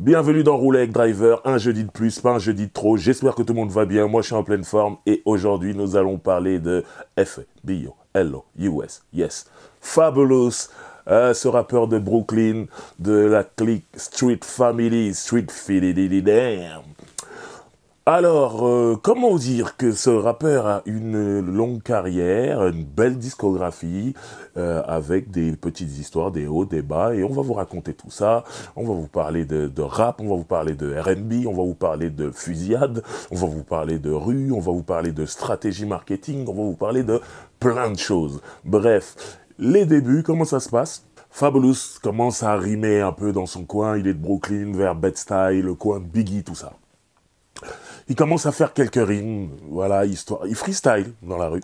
Bienvenue dans Rouler avec Driver, un jeudi de plus, pas un jeudi de trop. J'espère que tout le monde va bien. Moi, je suis en pleine forme et aujourd'hui, nous allons parler de FBO, Hello, US, yes, Fabulous, euh, ce rappeur de Brooklyn, de la clique Street Family, Street Philly, damn. Alors, euh, comment dire que ce rappeur a une longue carrière, une belle discographie, euh, avec des petites histoires, des hauts, des bas, et on va vous raconter tout ça. On va vous parler de, rap, on va vous parler de R&B, on va vous parler de fusillade, on va vous parler de rue, on va vous parler de stratégie marketing, on va vous parler de plein de choses. Bref, les débuts, comment ça se passe? Fabulous commence à rimer un peu dans son coin, il est de Brooklyn vers Bed-Stuy, le coin de Biggie, tout ça. Il commence à faire quelques rimes, voilà, histoire. Il freestyle dans la rue.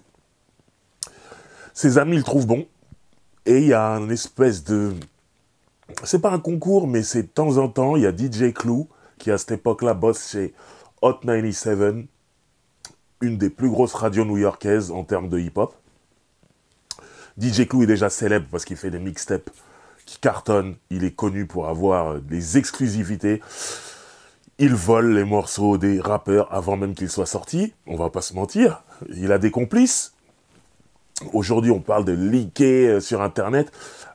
Ses amis le trouvent bon. Et il y a un espèce de... C'est pas un concours, mais c'est de temps en temps, il y a DJ Clou, qui à cette époque-là bosse chez Hot 97, une des plus grosses radios new-yorkaises en termes de hip-hop. DJ Clou est déjà célèbre parce qu'il fait des mixtapes qui cartonnent. Il est connu pour avoir des exclusivités il vole les morceaux des rappeurs avant même qu'ils soient sortis. On va pas se mentir. Il a des complices. Aujourd'hui, on parle de leaker euh, sur Internet.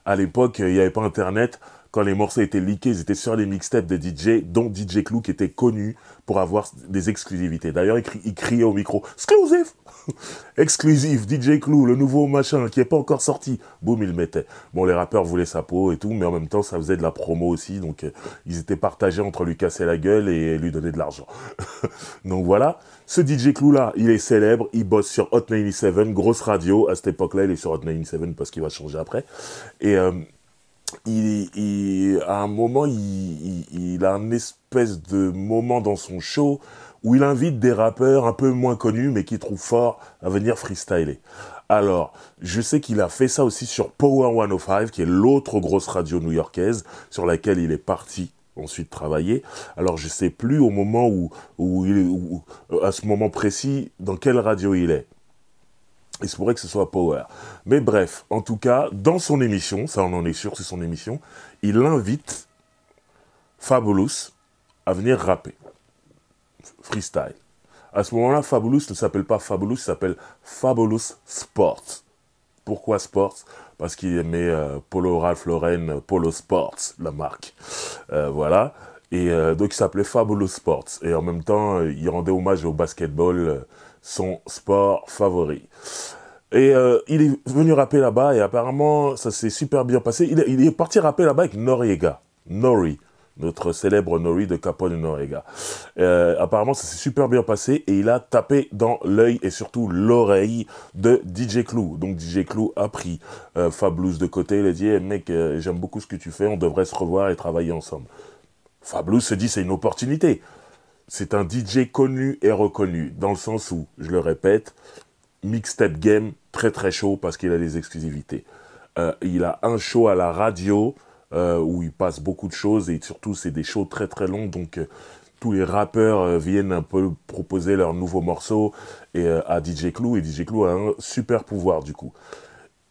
À l'époque, il n'y avait pas Internet. Quand les morceaux étaient leakés, ils étaient sur les mixtapes de DJ, dont DJ Clou, qui était connu pour avoir des exclusivités. D'ailleurs, il, criait au micro « Exclusif Exclusif, DJ Clou, le nouveau machin qui n'est pas encore sorti. Boum, il mettait. Bon, les rappeurs voulaient sa peau et tout, mais en même temps, ça faisait de la promo aussi. Donc, euh, ils étaient partagés entre lui casser la gueule et lui donner de l'argent. donc voilà. Ce DJ Clou-là, il est célèbre. Il bosse sur Hot 97, grosse radio. À cette époque-là, il est sur Hot 97 parce qu'il va changer après. Et... Euh, il, un moment, il, a un espèce de moment dans son show où il invite des rappeurs un peu moins connus, mais qui trouvent fort à venir freestyler. Alors, je sais qu'il a fait ça aussi sur Power 105, qui est l'autre grosse radio new-yorkaise, sur laquelle il est parti ensuite travailler. Alors, je sais plus au moment où, où, il, à ce moment précis, dans quelle radio il est. Il se pourrait que ce soit Power. Mais bref, en tout cas, dans son émission, ça on en est sûr, c'est son émission, il invite Fabulous à venir rapper freestyle. À ce moment-là, Fabulous ne s'appelle pas Fabulous, il s'appelle Fabulous Sports. Pourquoi Sports? Parce qu'il aimait euh, Polo Ralph Lauren, Polo Sports, la marque. Euh, voilà. Et euh, donc il s'appelait Fabulous Sports. Et en même temps, il rendait hommage au basketball, son sport favori. Et il est venu rapper là-bas et apparemment ça s'est super bien passé. Il est, parti rapper là-bas avec Noriega. Nori notre célèbre Nori de Capone Norega. Euh, apparemment, ça s'est super bien passé et il a tapé dans l'œil et surtout l'oreille de DJ Clou. Donc DJ Clou a pris euh, de côté, il a dit mec, euh, j'aime beaucoup ce que tu fais, on devrait se revoir et travailler ensemble ». Fabulous se dit « c'est une opportunité ». C'est un DJ connu et reconnu, dans le sens où, je le répète, mixtape game, très très chaud parce qu'il a des exclusivités. Euh, il a un show à la radio, euh, où il passe beaucoup de choses et surtout c'est des shows très très longs donc euh, tous les rappeurs viennent un peu proposer leurs nouveaux morceaux et, à DJ Clou et DJ Clou a un super pouvoir du coup.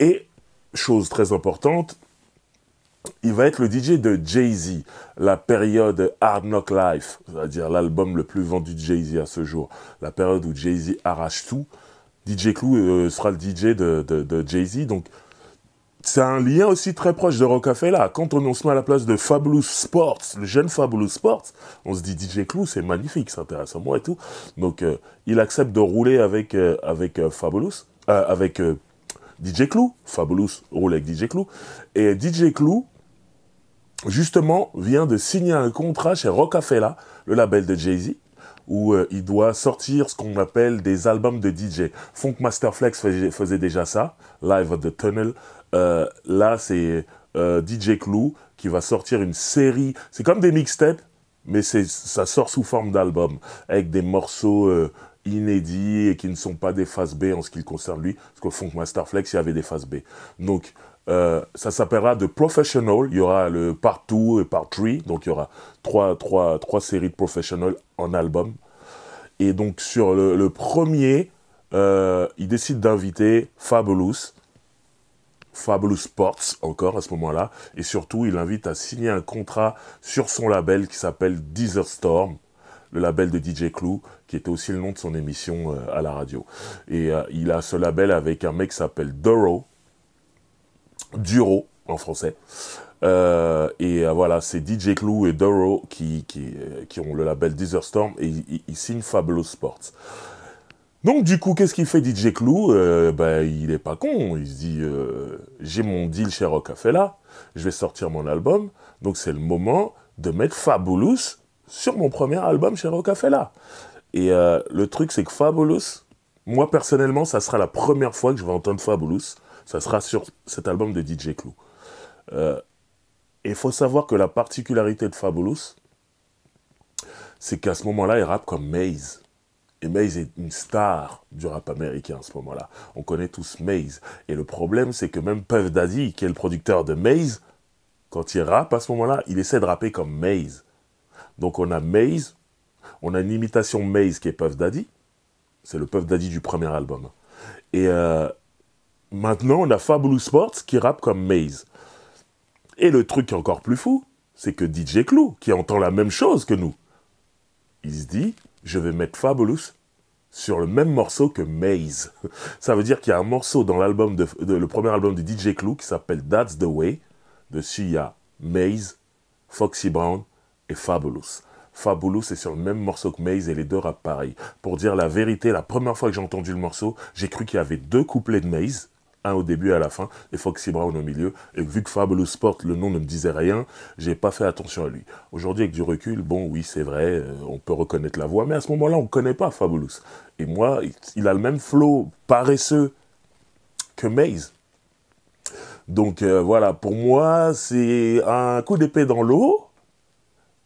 Et chose très importante, il va être le DJ de Jay-Z, la période Hard Knock Life, c'est-à-dire l'album le plus vendu de Jay-Z à ce jour, la période où Jay-Z arrache tout. DJ Clou sera le DJ de, de, Jay-Z, donc c'est un lien aussi très proche de Rocafella. Quand on, se met à la place de Fabulous Sports, le jeune Fabulous Sports, on se dit DJ Clou, c'est magnifique, c'est intéressant moi et tout. Donc euh, il accepte de rouler avec euh, avec euh, Fabulous, avec DJ Clou. Fabulous roule avec DJ Clou. Et DJ Clou, justement, vient de signer un contrat chez Rocafella, le label de Jay-Z où il doit sortir ce qu'on appelle des albums de DJ. Funk Master Flex faisait déjà ça, Live at the Tunnel, euh, là, c'est euh, DJ Clou qui va sortir une série. C'est comme des mixtapes, mais ça sort sous forme d'album, avec des morceaux euh, inédits et qui ne sont pas des phases B en ce qui le concerne lui, parce qu'au Funk Master Flex, il y avait des phases B. Donc, ça s'appellera The Professional. Il y aura le Part 2 et Part 3. Donc, il y aura trois, trois, trois séries de Professional en album. Et donc, sur le, premier, il décide d'inviter Fabulous, Fabulous Sports encore à ce moment-là. Et surtout, il invite à signer un contrat sur son label qui s'appelle Deezer Storm, le label de DJ Clou, qui était aussi le nom de son émission euh, à la radio. Et euh, il a ce label avec un mec qui s'appelle Duro, Duro en français. Euh, et voilà, c'est DJ Clou et Duro qui, qui, ont le label Deezer Storm et ils signent Fabulous Sports. Donc du coup, qu'est-ce qu'il fait DJ Clou euh, ben, Il est pas con, il se dit, euh, j'ai mon deal chez Rocafella, je vais sortir mon album, donc c'est le moment de mettre Fabulous sur mon premier album chez Rocafella. Et euh, le truc, c'est que Fabulous, moi personnellement, ça sera la première fois que je vais entendre Fabulous, ça sera sur cet album de DJ Clou. et il faut savoir que la particularité de Fabulous, c'est qu'à ce moment-là, il rappe comme Maze. Et Maze est une star du rap américain à ce moment-là. On connaît tous Maze. Et le problème, c'est que même Puff Daddy, qui est le producteur de Maze, quand il rappe à ce moment-là, il essaie de rapper comme Maze. Donc on a Maze, on a une imitation Maze qui est Puff Daddy. C'est le Puff Daddy du premier album. Et euh, maintenant, on a Fabulous Sports qui rappe comme Maze. Et le truc qui est encore plus fou, c'est que DJ Clou, qui entend la même chose que nous, il se dit, je vais mettre Fabulous sur le même morceau que Maze. Ça veut dire qu'il y a un morceau dans l'album de, le premier album de DJ Clou qui s'appelle That's the Way. Dessus, il y a Maze, Foxy Brown et Fabulous. Fabulous est sur le même morceau que Maze et les deux rappent pareil. Pour dire la vérité, la première fois que j'ai entendu le morceau, j'ai cru qu'il y avait deux couplets de Maze un au début et à la fin, et Foxy Brown au milieu. Et vu que Fabulous Sport, le nom ne me disait rien, j'ai pas fait attention à lui. Aujourd'hui, avec du recul, bon, oui, c'est vrai, euh, on peut reconnaître la voix, mais à ce moment-là, on ne connaît pas Fabulous. Et moi, il a le même flow paresseux que Maze. Donc euh, voilà, pour moi, c'est un coup d'épée dans l'eau.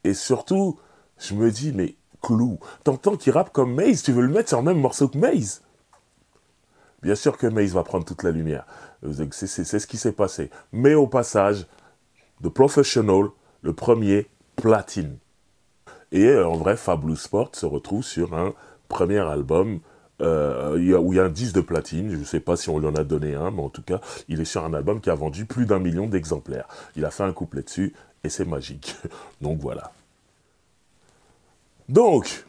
Et surtout, je me dis, mais Clou, t'entends qu'il rappe comme Maze, tu veux le mettre sur le même morceau que Maze? Bien sûr que Maze va prendre toute la lumière. C'est ce qui s'est passé. Mais au passage, The Professional, le premier, platine. Et euh, en vrai, Fabulous Sport se retrouve sur un premier album euh, où il y a un disque de platine. Je ne sais pas si on lui en a donné un, mais en tout cas, il est sur un album qui a vendu plus d'un million d'exemplaires. Il a fait un couplet dessus et c'est magique. Donc voilà. Donc,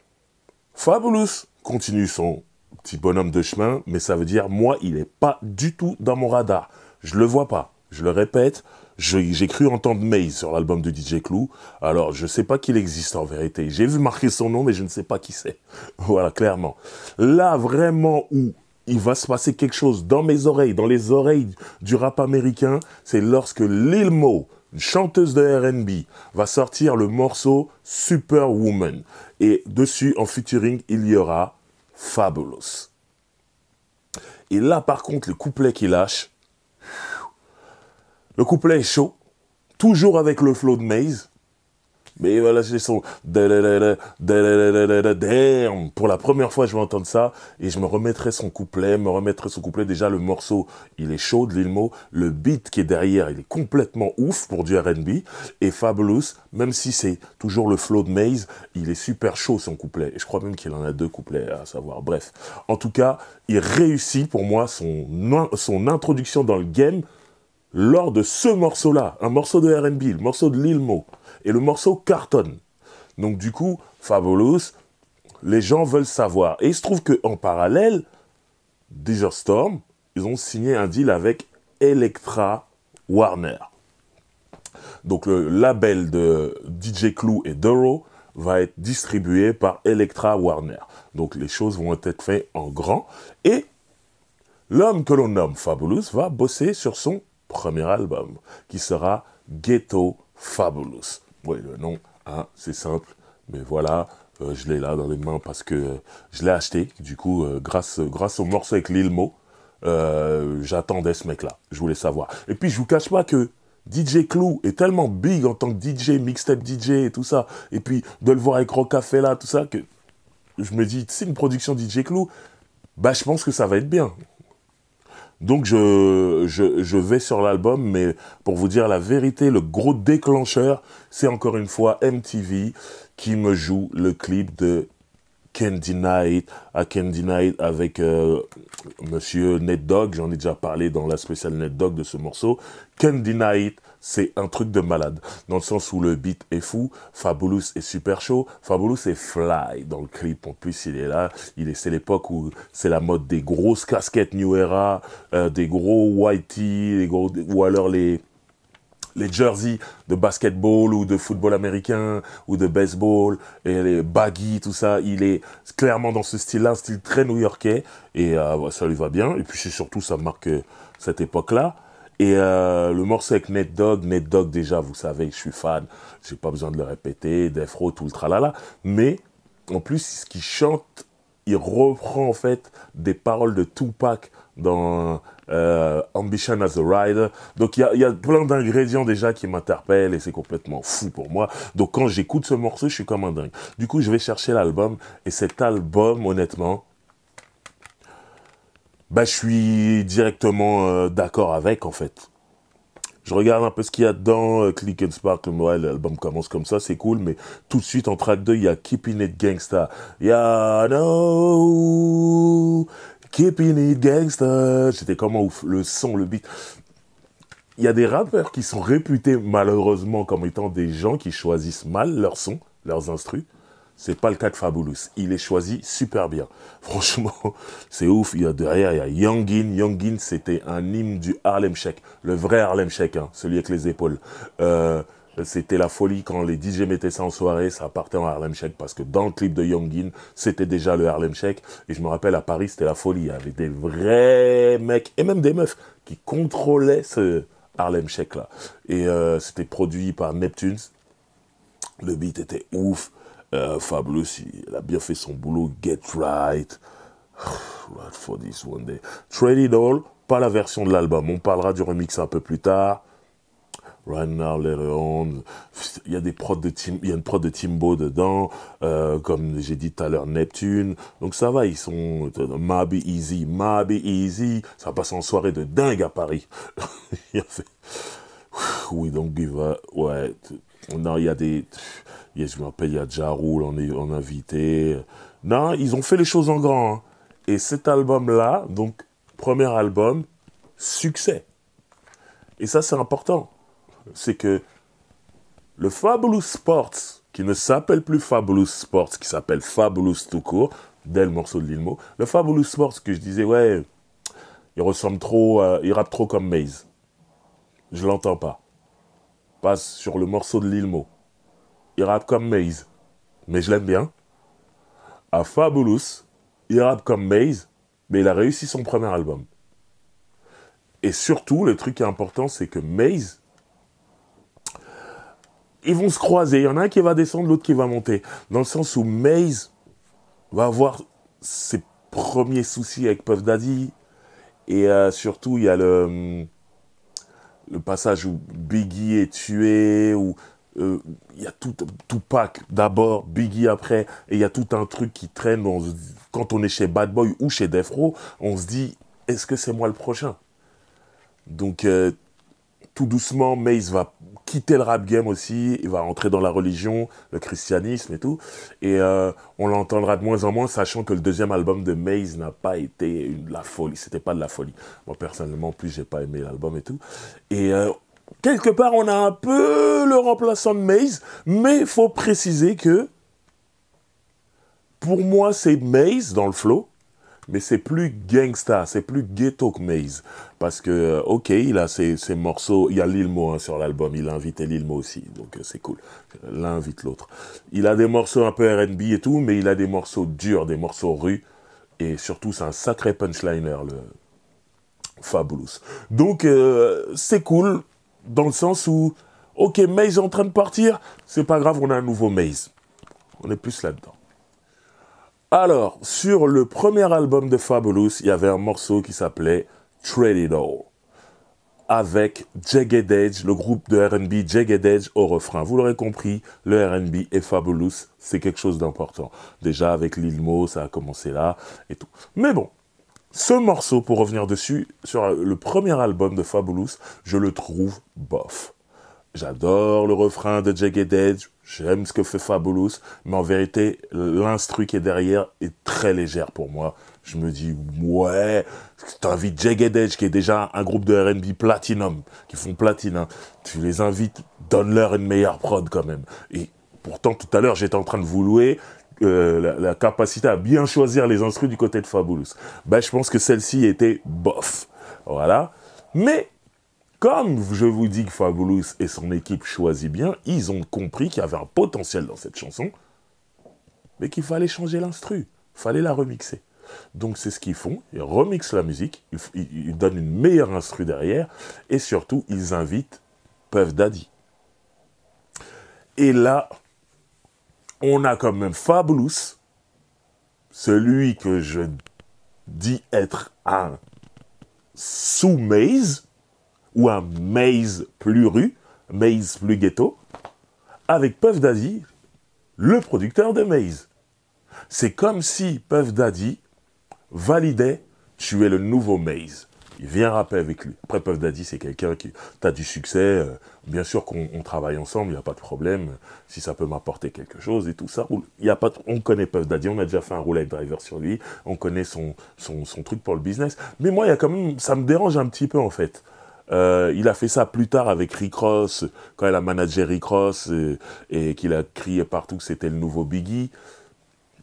Fabulous continue son petit bonhomme de chemin, mais ça veut dire, moi, il n'est pas du tout dans mon radar. Je le vois pas. Je le répète, j'ai cru entendre Maze sur l'album de DJ Clou. Alors, je ne sais pas qu'il existe en vérité. J'ai vu marquer son nom, mais je ne sais pas qui c'est. Voilà, clairement. Là, vraiment, où il va se passer quelque chose dans mes oreilles, dans les oreilles du rap américain, c'est lorsque Lil Mo, une chanteuse de R&B, va sortir le morceau Superwoman. Et dessus, en featuring, il y aura Fabulous. Et là, par contre, le couplet qui lâche, le couplet est chaud, toujours avec le flow de Maze, mais voilà, c'est son pour la première fois, je vais entendre ça et je me remettrai son couplet, me remettrai son couplet. Déjà, le morceau, il est chaud de l'Ilmo. Le beat qui est derrière, il est complètement ouf pour du R&B. Et Fabulous, même si c'est toujours le flow de Maze, il est super chaud son couplet. Et je crois même qu'il en a deux couplets à savoir. Bref. En tout cas, il réussit pour moi son, son introduction dans le game lors de ce morceau-là. Un morceau de R&B, le morceau de l'Ilmo et le morceau cartonne. Donc du coup, Fabulous, les gens veulent savoir. Et il se trouve qu'en parallèle, Desert Storm, ils ont signé un deal avec Electra Warner. Donc le label de DJ Clou et Duro va être distribué par Electra Warner. Donc les choses vont être faites en grand. Et l'homme que l'on nomme Fabulous va bosser sur son premier album, qui sera Ghetto Fabulous. Oui, le nom, hein, c'est simple, mais voilà, euh, je l'ai là dans les mains parce que je l'ai acheté. Du coup, euh, grâce, au morceau avec Lil Mo, euh, j'attendais ce mec-là. Je voulais savoir. Et puis, je vous cache pas que DJ Clou est tellement big en tant que DJ, mixtape DJ et tout ça. Et puis, de le voir avec Rocafé là, tout ça, que je me dis, c'est une production DJ Clou, bah, je pense que ça va être bien. Donc je, je, vais sur l'album, mais pour vous dire la vérité, le gros déclencheur, c'est encore une fois MTV qui me joue le clip de Candy Night, à Candy Night avec euh, Monsieur Ned Dog, j'en ai déjà parlé dans la spéciale Ned Dog de ce morceau. Candy Night, c'est un truc de malade, dans le sens où le beat est fou, Fabulous est super chaud, Fabulous est fly dans le clip, en plus il est là, il est, c'est l'époque où c'est la mode des grosses casquettes New Era, euh, des gros whitey, les gros, ou alors les, les jerseys de basketball ou de football américain ou de baseball et les baggy tout ça. Il est clairement dans ce style là un style très new-yorkais. Et euh, ça lui va bien. Et puis c'est surtout ça marque cette époque là et euh, le morceau avec Ned Dog, Ned Dog déjà, vous savez, je suis fan, j'ai pas besoin de le répéter, Defro, tout le tralala. Mais en plus, ce qu'il chante, il reprend en fait des paroles de Tupac dans euh, Ambition as a Rider. Donc il y a, y a, plein d'ingrédients déjà qui m'interpellent et c'est complètement fou pour moi. Donc quand j'écoute ce morceau, je suis comme un dingue. Du coup, je vais chercher l'album et cet album, honnêtement, bah, je suis directement euh, d'accord avec, en fait. Je regarde un peu ce qu'il y a dedans, euh, Click and Spark, ouais, l'album commence comme ça, c'est cool, mais tout de suite, en track 2, il y a Keeping It Gangsta. Yeah, no, Keeping It Gangsta. C'était comment ouf, le son, le beat. Il y a des rappeurs qui sont réputés, malheureusement, comme étant des gens qui choisissent mal leur son, leurs instrus. C'est pas le cas de Fabulous. Il est choisi super bien. Franchement, c'est ouf. Il y a derrière, il y a Youngin. Youngin, c'était un hymne du Harlem Shake. Le vrai Harlem Shake, hein, celui avec les épaules. Euh, c'était la folie quand les DJ mettaient ça en soirée, ça partait en Harlem Shake parce que dans le clip de Youngin, c'était déjà le Harlem Shake. Et je me rappelle à Paris, c'était la folie. Il y avait des vrais mecs et même des meufs qui contrôlaient ce Harlem Shake là. Et euh, c'était produit par Neptunes. Le beat était ouf. Euh, Fabulous, il a bien fait son boulot. Get right. right for this one day? Trade It All, pas la version de l'album. On parlera du remix un peu plus tard. Right now, later on. Il y a des prods de Tim, il y a une prod de Timbo dedans, euh, comme j'ai dit tout à l'heure, Neptune. Donc ça va, ils sont Maybe Easy, Maybe Easy. Ça passe en soirée de dingue à Paris. il a fait, oui, donc ouais. Non, il y a des, je me rappelle, il y a Jarul on est en invité. Non, ils ont fait les choses en grand. Hein. Et cet album-là, donc, premier album, succès. Et ça, c'est important. C'est que le Fabulous Sports, qui ne s'appelle plus Fabulous Sports, qui s'appelle Fabulous tout court, dès le morceau de Lilmo, le Fabulous Sports que je disais, ouais, il ressemble trop, il rappe trop comme Maze. Je l'entends pas. Passe sur le morceau de Lilmo il rappe comme Maze, mais je l'aime bien. À Fabulous, il rappe comme Maze, mais il a réussi son premier album. Et surtout, le truc qui est important, c'est que Maze, ils vont se croiser. Il y en a un qui va descendre, l'autre qui va monter. Dans le sens où Maze va avoir ses premiers soucis avec Puff Daddy. Et euh, surtout, il y a le, le passage où Biggie est tué, ou euh, il y a tout Tupac d'abord, Biggie après, et il y a tout un truc qui traîne. quand on est chez Bad Boy ou chez Death Row, on se dit, est-ce que c'est moi le prochain? Donc, euh, tout doucement, Maze va quitter le rap game aussi, il va rentrer dans la religion, le christianisme et tout, et euh, on l'entendra de moins en moins, sachant que le deuxième album de Maze n'a pas été de la folie, c'était pas de la folie. Moi personnellement, plus j'ai pas aimé l'album et tout, et quelque part, on a un peu le remplaçant de Maze, mais il faut préciser que pour moi, c'est Maze dans le flow, mais c'est plus gangsta, c'est plus ghetto que Maze. Parce que, euh, ok, il a ses, morceaux, il y a Lil Mo hein, sur l'album, il a invité Lil Mo aussi, donc euh, c'est cool. L'un invite l'autre. Il a des morceaux un peu RB et tout, mais il a des morceaux durs, des morceaux rues, et surtout, c'est un sacré punchliner, le Fabulous. Donc, euh, c'est cool, dans le sens où, ok, Maze est en train de partir, c'est pas grave, on a un nouveau Maze. On est plus là-dedans. Alors, sur le premier album de Fabulous, il y avait un morceau qui s'appelait Trade It All. Avec Jagged Edge, le groupe de RB Jagged Edge au refrain. Vous l'aurez compris, le RB et Fabulous, c'est quelque chose d'important. Déjà avec Lil Mo, ça a commencé là et tout. Mais bon, ce morceau, pour revenir dessus, sur le premier album de Fabulous, je le trouve bof. J'adore le refrain de Jagged Edge, j'aime ce que fait Fabulous, mais en vérité, l'instru qui est derrière est très légère pour moi. Je me dis, ouais, t'invites Jagged Edge, qui est déjà un groupe de R&B platinum, qui font platine, hein. tu les invites, donne-leur une meilleure prod quand même. Et pourtant, tout à l'heure, j'étais en train de vous louer euh, la, capacité à bien choisir les instruments du côté de Fabulous. Ben, je pense que celle-ci était bof. Voilà. Mais, comme je vous dis que Fabulous et son équipe choisissent bien, ils ont compris qu'il y avait un potentiel dans cette chanson, mais qu'il fallait changer l'instru. fallait la remixer. Donc c'est ce qu'ils font, ils remixent la musique, ils, donnent une meilleure instru derrière, et surtout ils invitent Puff Daddy. Et là, on a quand même Fabulous, celui que je dis être un sous-maze, ou un maze plus rue, maze plus ghetto, avec Puff Daddy, le producteur de Maze. C'est comme si Puff Daddy validait tu es le nouveau Maze. Il vient rapper avec lui. Après, Puff Daddy, c'est quelqu'un qui... a du succès. Euh, bien sûr qu'on travaille ensemble, il n'y a pas de problème. Si ça peut m'apporter quelque chose et tout ça. Y a pas On connaît Puff Daddy, on a déjà fait un roulette driver sur lui. On connaît son, son, truc pour le business. Mais moi, y a quand même... Ça me dérange un petit peu, en fait. Euh, il a fait ça plus tard avec Rick Ross, quand il a managé Rick Ross et, qu'il a crié partout que c'était le nouveau Biggie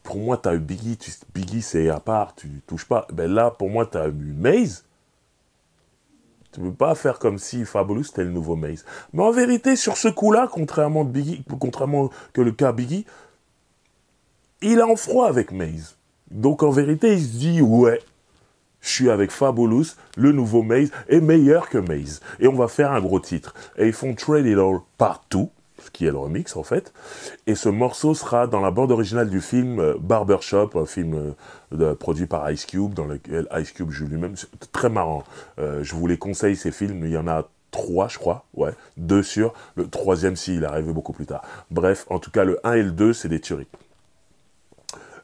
pour moi, tu as eu Biggie, Biggie c'est à part, tu touches pas. Ben là, pour moi, tu as eu Maze. Tu ne peux pas faire comme si Fabulous c'était le nouveau Maze. Mais en vérité, sur ce coup-là, contrairement, contrairement que le cas Biggie, il est en froid avec Maze. Donc en vérité, il se dit, ouais, je suis avec Fabulous, le nouveau Maze est meilleur que Maze. Et on va faire un gros titre. Et ils font Trade It All partout qui est le remix en fait. Et ce morceau sera dans la bande originale du film euh, Barbershop, un film euh, produit par Ice Cube, dans lequel Ice Cube joue lui-même. Très marrant. Euh, je vous les conseille ces films, il y en a trois, je crois, ouais, deux sur, le troisième s'il il est arrivé beaucoup plus tard. Bref, en tout cas, le 1 et le 2, c'est des tueries.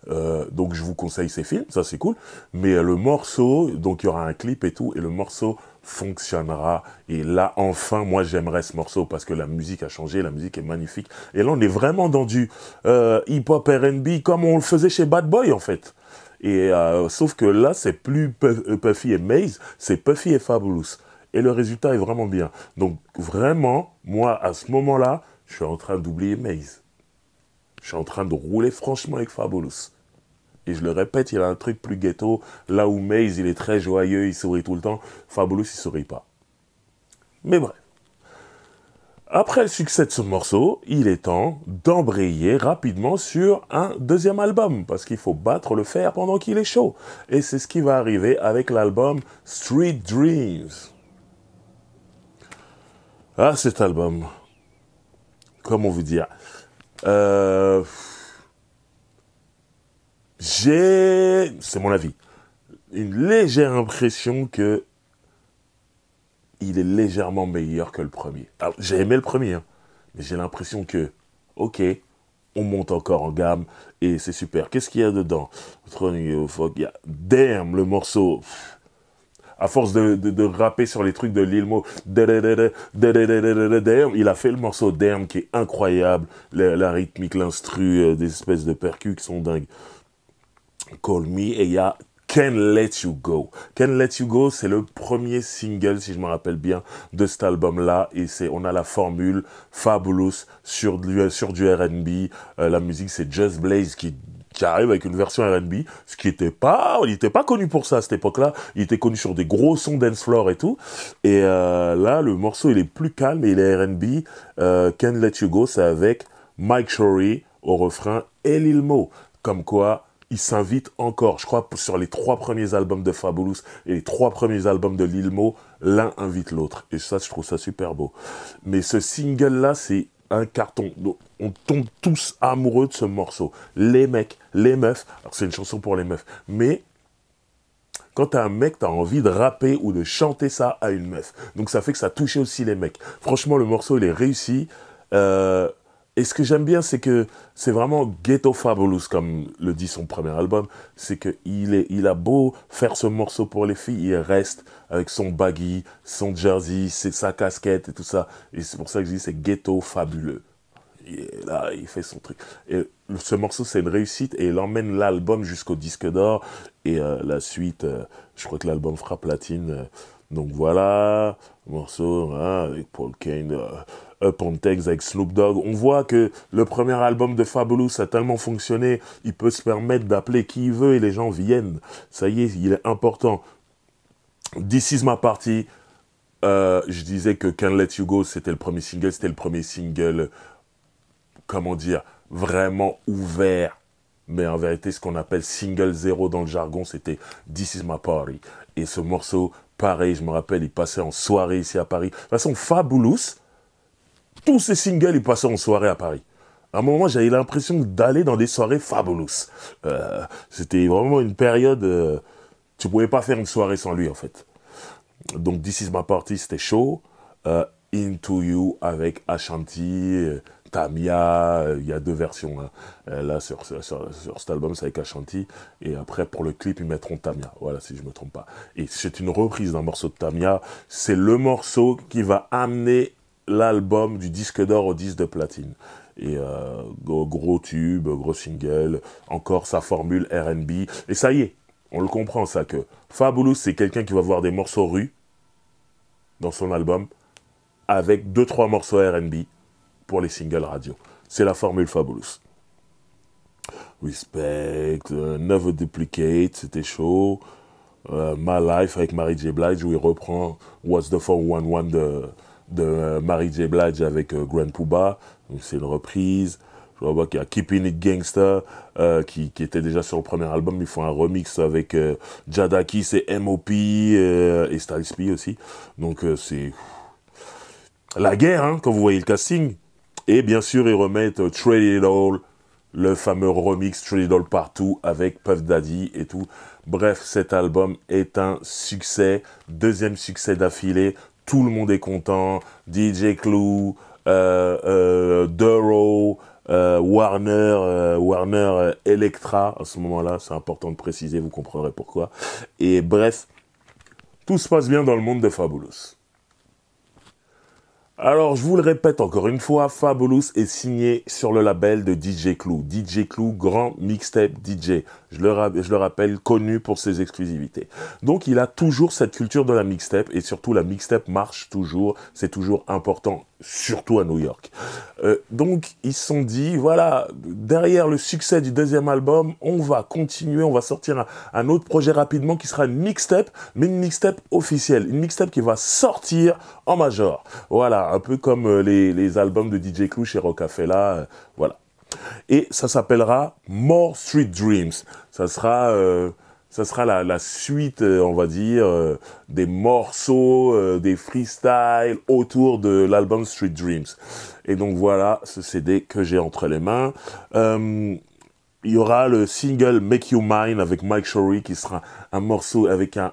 Donc je vous conseille ces films, ça c'est cool. Mais le morceau, donc il y aura un clip et tout, et le morceau fonctionnera. Et là, enfin, moi, j'aimerais ce morceau parce que la musique a changé, la musique est magnifique. Et là, on est vraiment dans du euh, hip-hop R&B comme on le faisait chez Bad Boy, en fait. Et euh, sauf que là, c'est plus euh, Puffy et Maze, c'est Puffy et Fabulous. Et le résultat est vraiment bien. Donc, vraiment, moi, à ce moment-là, je suis en train d'oublier Maze. Je suis en train de rouler franchement avec Fabulous. Et je le répète, il a un truc plus ghetto. Là où Maze, il est très joyeux, il sourit tout le temps. Fabulous, il sourit pas. Mais bref. Après le succès de ce morceau, il est temps d'embrayer rapidement sur un deuxième album, parce qu'il faut battre le fer pendant qu'il est chaud. Et c'est ce qui va arriver avec l'album Street Dreams. Ah, cet album. Comment vous dire? Euh, j'ai, c'est mon avis, une légère impression que il est légèrement meilleur que le premier. j'ai aimé le premier, hein, mais j'ai l'impression que, ok, on monte encore en gamme et c'est super. Qu'est-ce qu'il y a dedans? Il y a Damn, le morceau. À force de, de, rapper sur les trucs de Lil Mo, il a fait le morceau Damn qui est incroyable. La, rythmique, l'instru, des espèces de percus qui sont dingues. Call Me et il y a Can Let You Go. Can Let You Go, c'est le premier single, si je me rappelle bien, de cet album-là. Et c'est, on a la formule Fabulous sur du, sur du R&B. Euh, la musique, c'est Just Blaze qui, qui arrive avec une version R&B, ce qui était pas, il était pas connu pour ça à cette époque-là. Il était connu sur des gros sons dance floor et tout. Et euh, là, le morceau, il est plus calme et il est R&B. Euh, Can Let You Go, c'est avec Mike Shorey au refrain et Lil Mo. Comme quoi, il s'invite encore. Je crois sur les trois premiers albums de Fabulous et les trois premiers albums de Lil Mo, l'un invite l'autre. Et ça, je trouve ça super beau. Mais ce single-là, c'est un carton. On tombe tous amoureux de ce morceau. Les mecs, les meufs. C'est une chanson pour les meufs. Mais quand t'as un mec, t'as envie de rapper ou de chanter ça à une meuf. Donc ça fait que ça touchait aussi les mecs. Franchement, le morceau, il est réussi. Euh, Et ce que j'aime bien, c'est que c'est vraiment ghetto fabulous, comme le dit son premier album. C'est qu'il il a beau faire ce morceau pour les filles, il reste avec son baggy, son jersey, sa casquette et tout ça. Et c'est pour ça que je dis c'est ghetto fabuleux. Là, il fait son truc. Et ce morceau, c'est une réussite et il emmène l'album jusqu'au disque d'or. Et euh, la suite, euh, je crois que l'album fera platine. Euh. donc voilà, morceau hein, avec Paul Kane. Up on Text avec Snoop Dogg. On voit que le premier album de Fabulous a tellement fonctionné, il peut se permettre d'appeler qui il veut et les gens viennent. Ça y est, il est important. This is my party. je disais que Can't Let You Go, c'était le premier single, c'était le premier single, comment dire, vraiment ouvert. Mais en vérité, ce qu'on appelle single zéro dans le jargon, c'était This is my party. Et ce morceau, pareil, je me rappelle, il passait en soirée ici à Paris. De toute façon, Fabulous, tous ces singles, ils passaient en soirée à Paris. À un moment, j'avais l'impression d'aller dans des soirées fabulous. Euh, c'était vraiment une période, euh, tu pouvais pas faire une soirée sans lui, en fait. Donc, This Is My Party, c'était chaud. Euh, Into You avec Ashanti, Tamia, il y a deux versions. Hein. Là, sur, sur, sur, cet album, c'est avec Ashanti. Et après, pour le clip, ils mettront Tamia. Voilà, si je me trompe pas. Et c'est une reprise d'un morceau de Tamia. C'est le morceau qui va amener l'album du disque d'or au disque de platine. Et euh, gros, tube, gros single, encore sa formule RB. Et ça y est, on le comprend ça que Fabulous, c'est quelqu'un qui va voir des morceaux rue dans son album avec deux trois morceaux RB pour les singles radio. C'est la formule Fabulous. Respect, euh, Never Duplicate, c'était chaud. Euh, My Life avec Mary J. Blige où il reprend What's the 411 de de euh, Mary J. Blige avec euh, Grand Pooba. C'est une reprise. Je vois qu'il y a Keeping It Gangster euh, qui, qui, était déjà sur le premier album. Ils font un remix avec Jadakis et M.O.P. et Styles P aussi. Donc c'est la guerre hein, quand vous voyez le casting. Et bien sûr, ils remettent Trade It All, le fameux remix Trade It All Partout avec Puff Daddy et tout. Bref, cet album est un succès, deuxième succès d'affilée tout le monde est content. DJ Clue, euh, euh, Duro, euh, Warner, euh, Warner Electra, à ce moment-là, c'est important de préciser, vous comprendrez pourquoi. Et bref, tout se passe bien dans le monde de Fabulous. Alors, je vous le répète encore une fois, Fabulous est signé sur le label de DJ Clou. DJ Clou, grand mixtape DJ. Je le, rappelle, connu pour ses exclusivités. Donc, il a toujours cette culture de la mixtape et surtout, la mixtape marche toujours. C'est toujours important surtout à New York. Euh, donc ils se sont dit, voilà, derrière le succès du deuxième album, on va continuer, on va sortir un, autre projet rapidement qui sera une mixtape, mais une mixtape officielle, une mixtape qui va sortir en major. Voilà, un peu comme euh, les, albums de DJ Clue chez Rocafella, euh, voilà. Et ça s'appellera More Street Dreams. Ça sera ça sera la, suite, euh, on va dire, euh, des morceaux, euh, des freestyles autour de l'album Street Dreams. Et donc voilà ce CD que j'ai entre les mains. Il y aura le single Make You Mine avec Mike Shorey qui sera un morceau avec un,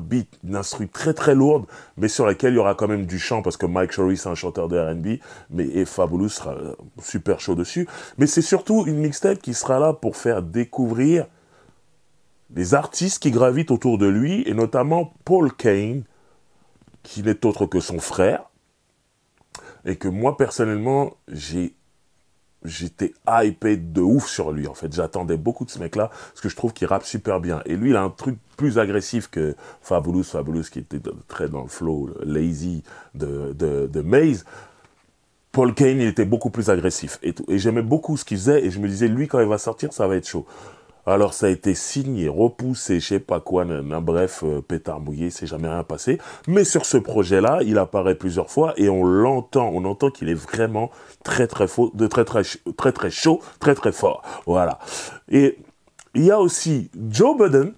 beat, une très très lourde, mais sur laquelle il y aura quand même du chant parce que Mike Shorey c'est un chanteur de R&B, mais et Fabulous sera super chaud dessus. Mais c'est surtout une mixtape qui sera là pour faire découvrir les artistes qui gravitent autour de lui, et notamment Paul Kane, qui n'est autre que son frère, et que moi personnellement, j'ai j'étais hypé de ouf sur lui en fait. J'attendais beaucoup de ce mec-là parce que je trouve qu'il rappe super bien. Et lui, il a un truc plus agressif que Fabulous, Fabulous qui était très dans le flow lazy de, de, Maze. Paul Kane, il était beaucoup plus agressif et Et j'aimais beaucoup ce qu'il faisait et je me disais, lui, quand il va sortir, ça va être chaud. Alors ça a été signé, repoussé, je sais pas quoi, bref, euh, pétard mouillé, c'est jamais rien passé. Mais sur ce projet-là, il apparaît plusieurs fois et on l'entend, on entend qu'il est vraiment très très faux, très très chaud, très très fort. Voilà. Et il y a aussi Joe Budden,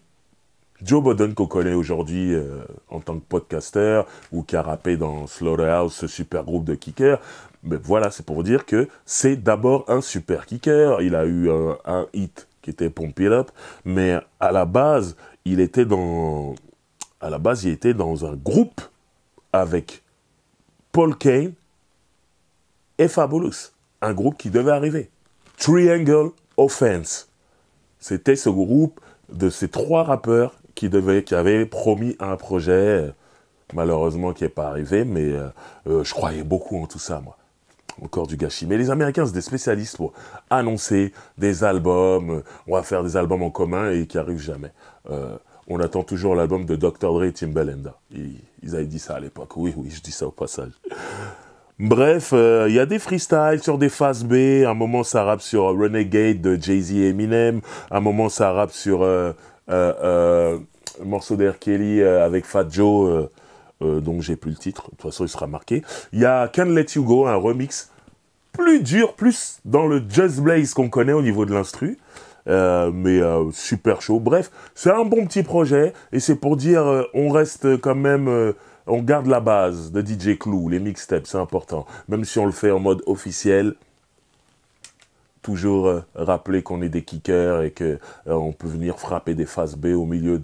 Joe Budden qu'on connaît aujourd'hui euh, en tant que podcaster ou qui a rappé dans Slaughterhouse, ce super groupe de kickers. Mais voilà, c'est pour dire que c'est d'abord un super kicker. Il a eu un hit qui était Pump Up, mais à la base, il était dans, à la base, il était dans un groupe avec Paul Kane et Fabulous. un groupe qui devait arriver. Triangle Offense. C'était ce groupe de ces trois rappeurs qui, devaient, qui avaient promis un projet, malheureusement qui n'est pas arrivé, mais euh, euh, je croyais beaucoup en tout ça, moi. Encore du gâchis. Mais les Américains, c'est des spécialistes pour annoncer des albums, on va faire des albums en commun et qui arrivent jamais. Euh, on attend toujours l'album de Dr. Dre et Timbaland. Ils, ils avaient dit ça à l'époque. Oui, oui, je dis ça au passage. Bref, il y a des freestyles sur des phases B. Un moment, ça rappe sur Renegade de Jay-Z et Eminem. Un moment, ça rappe sur euh, euh, morceau d'Air Kelly euh, avec Fat Joe, donc j'ai plus le titre, de toute façon il sera marqué. Il y a Can't Let You Go, un remix plus dur, plus dans le Just Blaze qu'on connaît au niveau de l'instru. mais super chaud. Bref, c'est un bon petit projet et c'est pour dire on reste quand même, on garde la base de DJ Clou, les mixtapes, c'est important. Même si on le fait en mode officiel, toujours euh, rappeler qu'on est des kickers et que euh, on peut venir frapper des phases B au milieu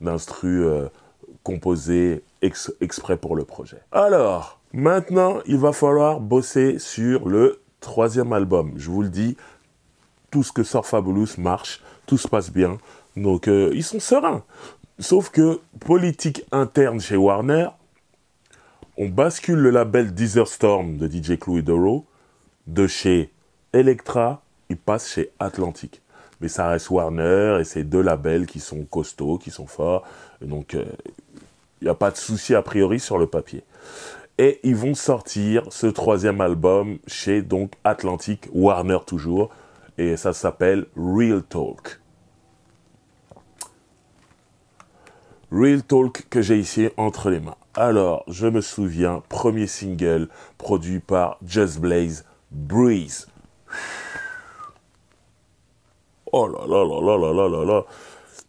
d'instru euh, exprès pour le projet. Alors, maintenant, il va falloir bosser sur le troisième album. Je vous le dis, tout ce que sort Fabulous marche, tout se passe bien. Donc, ils sont sereins. Sauf que, politique interne chez Warner, on bascule le label Deezer Storm de DJ Clue et de chez Electra il passe chez Atlantic. Mais ça reste Warner et c'est deux labels qui sont costauds, qui sont forts. donc, il n'y a pas de souci a priori sur le papier. Et ils vont sortir ce troisième album chez donc Atlantic, Warner toujours. Et ça s'appelle Real Talk. Real Talk que j'ai ici entre les mains. Alors, je me souviens, premier single produit par Just Blaze, Breeze. Oh là là là là là là là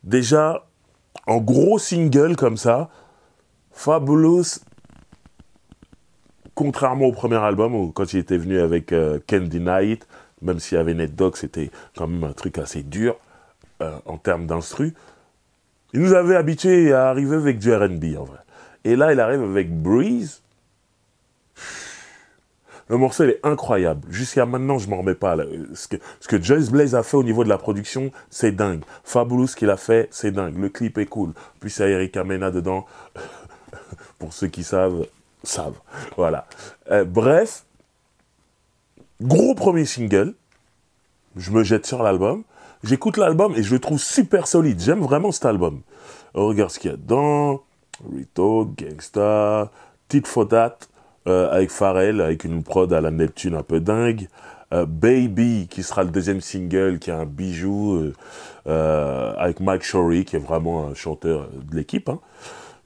Déjà, en gros single comme ça, Fabulous, contrairement au premier album, où quand il était venu avec euh, Candy Night, même s'il y avait Net Dog, c'était quand même un truc assez dur euh, en termes d'instru. Il nous avait habitués à arriver avec du RB en vrai. Et là, il arrive avec Breeze. Le morceau, il est incroyable. Jusqu'à maintenant, je m'en remets pas. Ce que, ce que Joyce Blaze a fait au niveau de la production, c'est dingue. Fabulous, qu'il a fait, c'est dingue. Le clip est cool. Puis c'est Eric Amena dedans. Pour ceux qui savent, savent. Voilà. Euh, bref, gros premier single. Je me jette sur l'album. J'écoute l'album et je le trouve super solide. J'aime vraiment cet album. regarde ce qu'il y a dedans. Rito, Gangsta, Tit for That. Euh, avec Pharrell, avec une prod à la Neptune un peu dingue. Euh, Baby, qui sera le deuxième single, qui est un bijou, avec Mike Shorey, qui est vraiment un chanteur de l'équipe. Hein.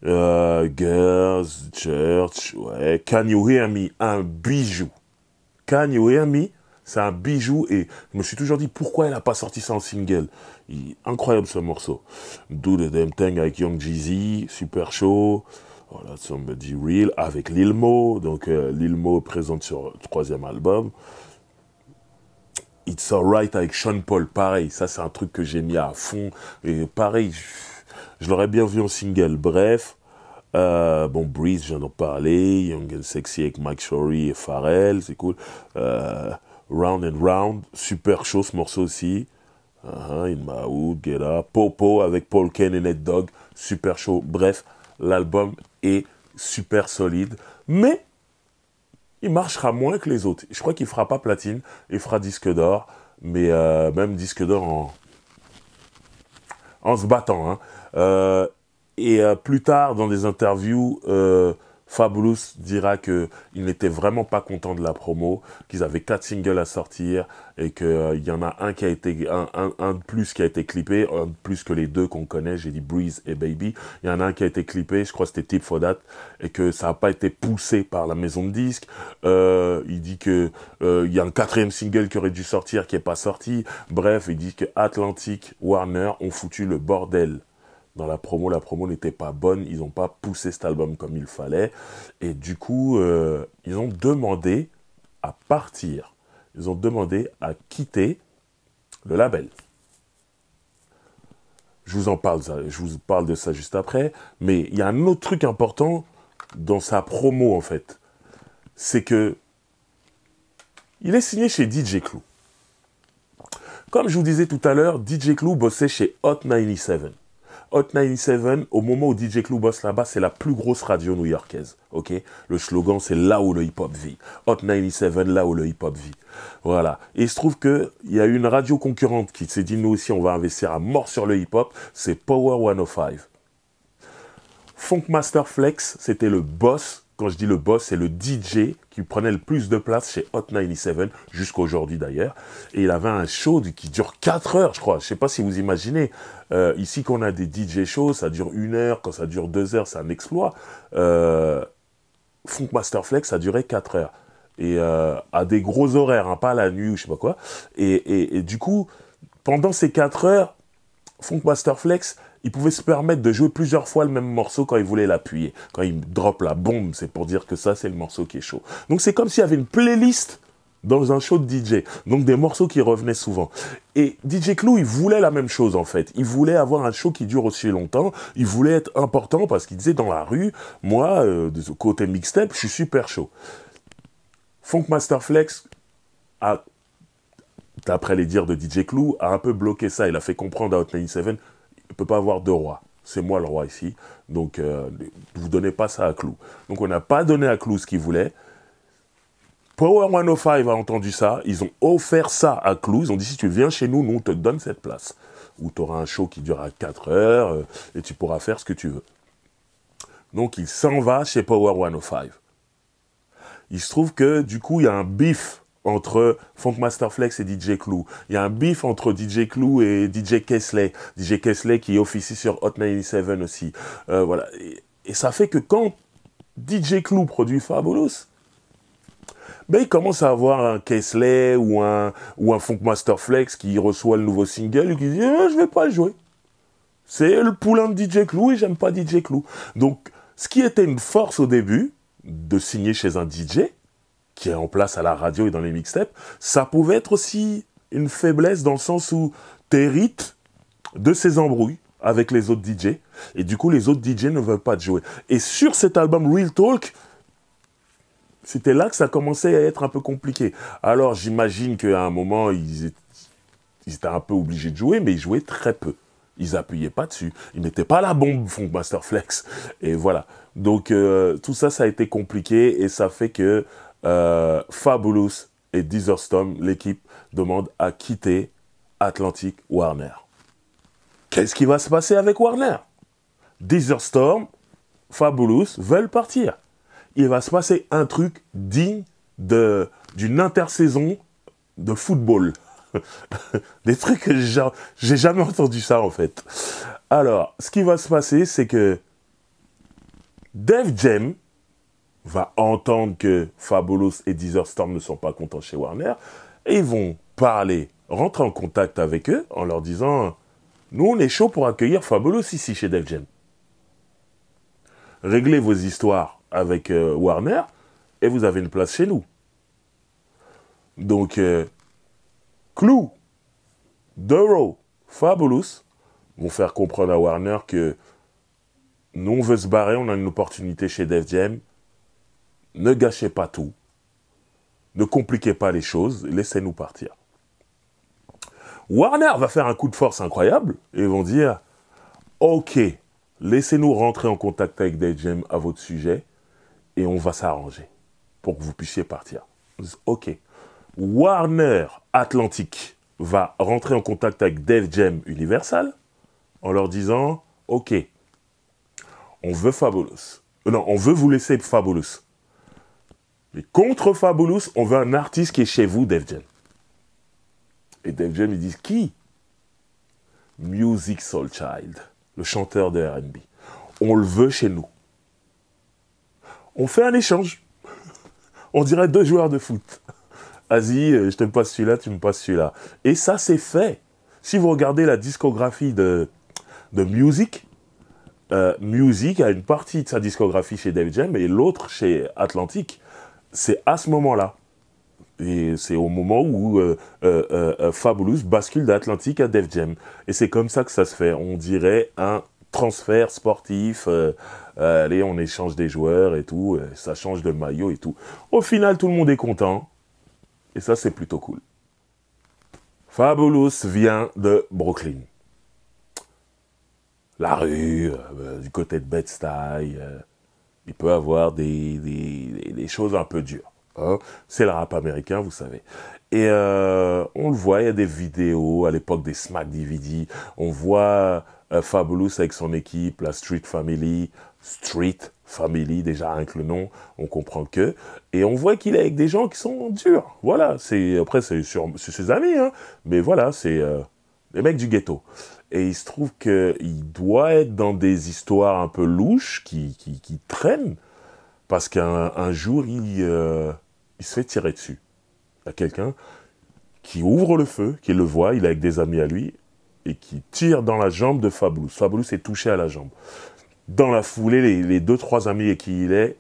Girls, Church, ouais. Can You Hear Me, un bijou. Can You Hear Me, c'est un bijou et je me suis toujours dit pourquoi elle n'a pas sorti ça en single? incroyable ce morceau. Do the Damn Thing avec Young Jeezy, super chaud. Voilà, Somebody Real avec Lil Mo. Donc, euh, Lil Mo présente sur le troisième album. It's Alright avec Sean Paul, pareil. Ça, c'est un truc que j'ai mis à fond. Et pareil, l'aurais bien vu en single. Bref. Euh, bon, Breeze, j'en ai parlé. Young and Sexy avec Mike Shorey et Pharrell, c'est cool. Euh, round and Round, super chaud ce morceau aussi. Uh In My Hood, Get Up. Popo avec Paul Ken et Ned Dog, super chaud. Bref, l'album est super solide, mais il marchera moins que les autres. Je crois qu'il fera pas platine, il fera disque d'or, mais euh, même disque d'or en, en se battant. Hein. Euh, et euh, plus tard, dans des interviews, Fabulous dira que il n'était vraiment pas content de la promo, qu'ils avaient quatre singles à sortir et qu'il euh, y en a un qui a été un, un, de plus qui a été clippé, un de plus que les deux qu'on connaît. J'ai dit Breeze et Baby. Il y en a un qui a été clippé, je crois que c'était Tip for et que ça n'a pas été poussé par la maison de disques. Euh, il dit que euh, il y a un quatrième single qui aurait dû sortir qui est pas sorti. Bref, il dit que Atlantic, Warner ont foutu le bordel dans la promo, la promo n'était pas bonne, ils n'ont pas poussé cet album comme il fallait, et du coup, euh, ils ont demandé à partir, ils ont demandé à quitter le label. Je vous en parle, je vous parle de ça juste après, mais il y a un autre truc important dans sa promo en fait, c'est que Il est signé chez DJ Clou. Comme je vous disais tout à l'heure, DJ Clou bossait chez Hot 97. Hot 97, au moment où DJ Clou bosse là-bas, c'est la plus grosse radio new-yorkaise. Ok? Le slogan, c'est là où le hip-hop vit. Hot 97, là où le hip-hop vit. Voilà. Et il se trouve qu'il y a une radio concurrente qui s'est dit, nous aussi, on va investir à mort sur le hip-hop. C'est Power 105. Funk Master Flex, c'était le boss quand je dis le boss, c'est le DJ qui prenait le plus de place chez Hot 97, jusqu'à aujourd'hui d'ailleurs. Et il avait un show qui dure 4 heures, je crois. Je sais pas si vous imaginez. Euh, ici, qu'on a des DJ shows, ça dure une heure. Quand ça dure deux heures, c'est un exploit. Euh, Funk Master Flex, ça durait 4 heures. Et euh, à des gros horaires, hein, pas la nuit ou je sais pas quoi. Et, et du coup, pendant ces 4 heures, Funk Master Flex, il pouvait se permettre de jouer plusieurs fois le même morceau quand il voulait l'appuyer. Quand il drop la bombe, c'est pour dire que ça, c'est le morceau qui est chaud. Donc c'est comme s'il y avait une playlist dans un show de DJ. Donc des morceaux qui revenaient souvent. Et DJ Clou, il voulait la même chose en fait. Il voulait avoir un show qui dure aussi longtemps. Il voulait être important parce qu'il disait dans la rue, moi, euh, de côté mixtape, je suis super chaud. Funk Master Flex a d'après les dires de DJ Clou, a un peu bloqué ça. Il a fait comprendre à Hot 97, ne peut pas avoir deux rois. C'est moi le roi ici. Donc, euh, vous donnez pas ça à Clou. Donc, on n'a pas donné à Clou ce qu'il voulait. Power 105 a entendu ça. Ils ont offert ça à Clou. Ils ont dit si tu viens chez nous, nous, on te donne cette place. Où tu auras un show qui durera 4 heures euh, et tu pourras faire ce que tu veux. Donc, il s'en va chez Power 105. Il se trouve que, du coup, il y a un bif entre Funk Master Flex et DJ Clou. Il y a un bif entre DJ Clou et DJ Kesley. DJ Kesley qui officie sur Hot 97 aussi. Euh, voilà. Et, ça fait que quand DJ Clou produit Fabulous, ben, il commence à avoir un Kesley ou un, ou un Funk Master Flex qui reçoit le nouveau single et qui dit ah, Je vais pas le jouer. C'est le poulain de DJ Clou et j'aime pas DJ Clou. Donc, ce qui était une force au début, de signer chez un DJ, qui est en place à la radio et dans les mixtapes, ça pouvait être aussi une faiblesse dans le sens où t'hérites de ces embrouilles avec les autres DJ, et du coup les autres DJ ne veulent pas te jouer. Et sur cet album Real Talk, c'était là que ça commençait à être un peu compliqué. Alors j'imagine qu'à un moment, ils étaient, un peu obligés de jouer, mais ils jouaient très peu. Ils appuyaient pas dessus. Ils mettaient pas la bombe Funk Master Flex. Et voilà. Donc euh, tout ça, ça a été compliqué et ça fait que euh, Fabulous et Storm, l'équipe, demandent à quitter Atlantic Warner. Qu'est-ce qui va se passer avec Warner? Storm, Fabulous veulent partir. Il va se passer un truc digne d'une intersaison de football. Des trucs que j'ai jamais entendu ça en fait. Alors, ce qui va se passer, c'est que Dave Jam, va entendre que Fabulous et Deezer Storm ne sont pas contents chez Warner, et ils vont parler, rentrer en contact avec eux en leur disant Nous, on est chaud pour accueillir Fabulous ici chez Def Jam. Réglez vos histoires avec euh, Warner et vous avez une place chez nous. Donc, euh, Clou, Duro, Fabulous vont faire comprendre à Warner que nous, on veut se barrer, on a une opportunité chez Def Jam, ne gâchez pas tout, ne compliquez pas les choses, laissez-nous partir. Warner va faire un coup de force incroyable et vont dire Ok, laissez-nous rentrer en contact avec Dave à votre sujet et on va s'arranger pour que vous puissiez partir. Ok. Warner Atlantic va rentrer en contact avec Dave Jam Universal en leur disant Ok, on veut Fabulous. Euh, non, on veut vous laisser Fabulous. Mais contre Fabulous, on veut un artiste qui est chez vous, Def Jam. Et Def Jam, ils disent qui? Music Soul Child, le chanteur de RB. On le veut chez nous. On fait un échange. On dirait deux joueurs de foot. Vas-y, euh, je te passe celui-là, tu me passes celui-là. Et ça, c'est fait. Si vous regardez la discographie de, Music, euh, Music a une partie de sa discographie chez Def Jam et l'autre chez Atlantic c'est à ce moment-là. Et c'est au moment où euh, euh, euh, Fabulous bascule d'Atlantique à Def Jam. Et c'est comme ça que ça se fait. On dirait un transfert sportif. allez, on échange des joueurs et tout. ça change de maillot et tout. Au final, tout le monde est content. Et ça, c'est plutôt cool. Fabulous vient de Brooklyn. La rue, du côté de Bed-Stuy, il peut avoir des, des, choses un peu dures. Hein. C'est le rap américain, vous savez. Et euh, on le voit, il y a des vidéos à l'époque des Smack DVD. On voit Fabulous avec son équipe, la Street Family, Street Family, déjà avec le nom, on comprend que. Et on voit qu'il est avec des gens qui sont durs. Voilà, après c'est sur ses amis, hein, mais voilà, c'est euh, les mecs du ghetto. Et il se trouve qu'il doit être dans des histoires un peu louches qui, qui, traînent, parce qu'un jour, il, euh, il se fait tirer dessus. Il y a quelqu'un qui ouvre le feu, qui le voit, il est avec des amis à lui, et qui tire dans la jambe de Fabulous. Fabulous est touché à la jambe. Dans la foulée, les, deux, trois amis et qui il est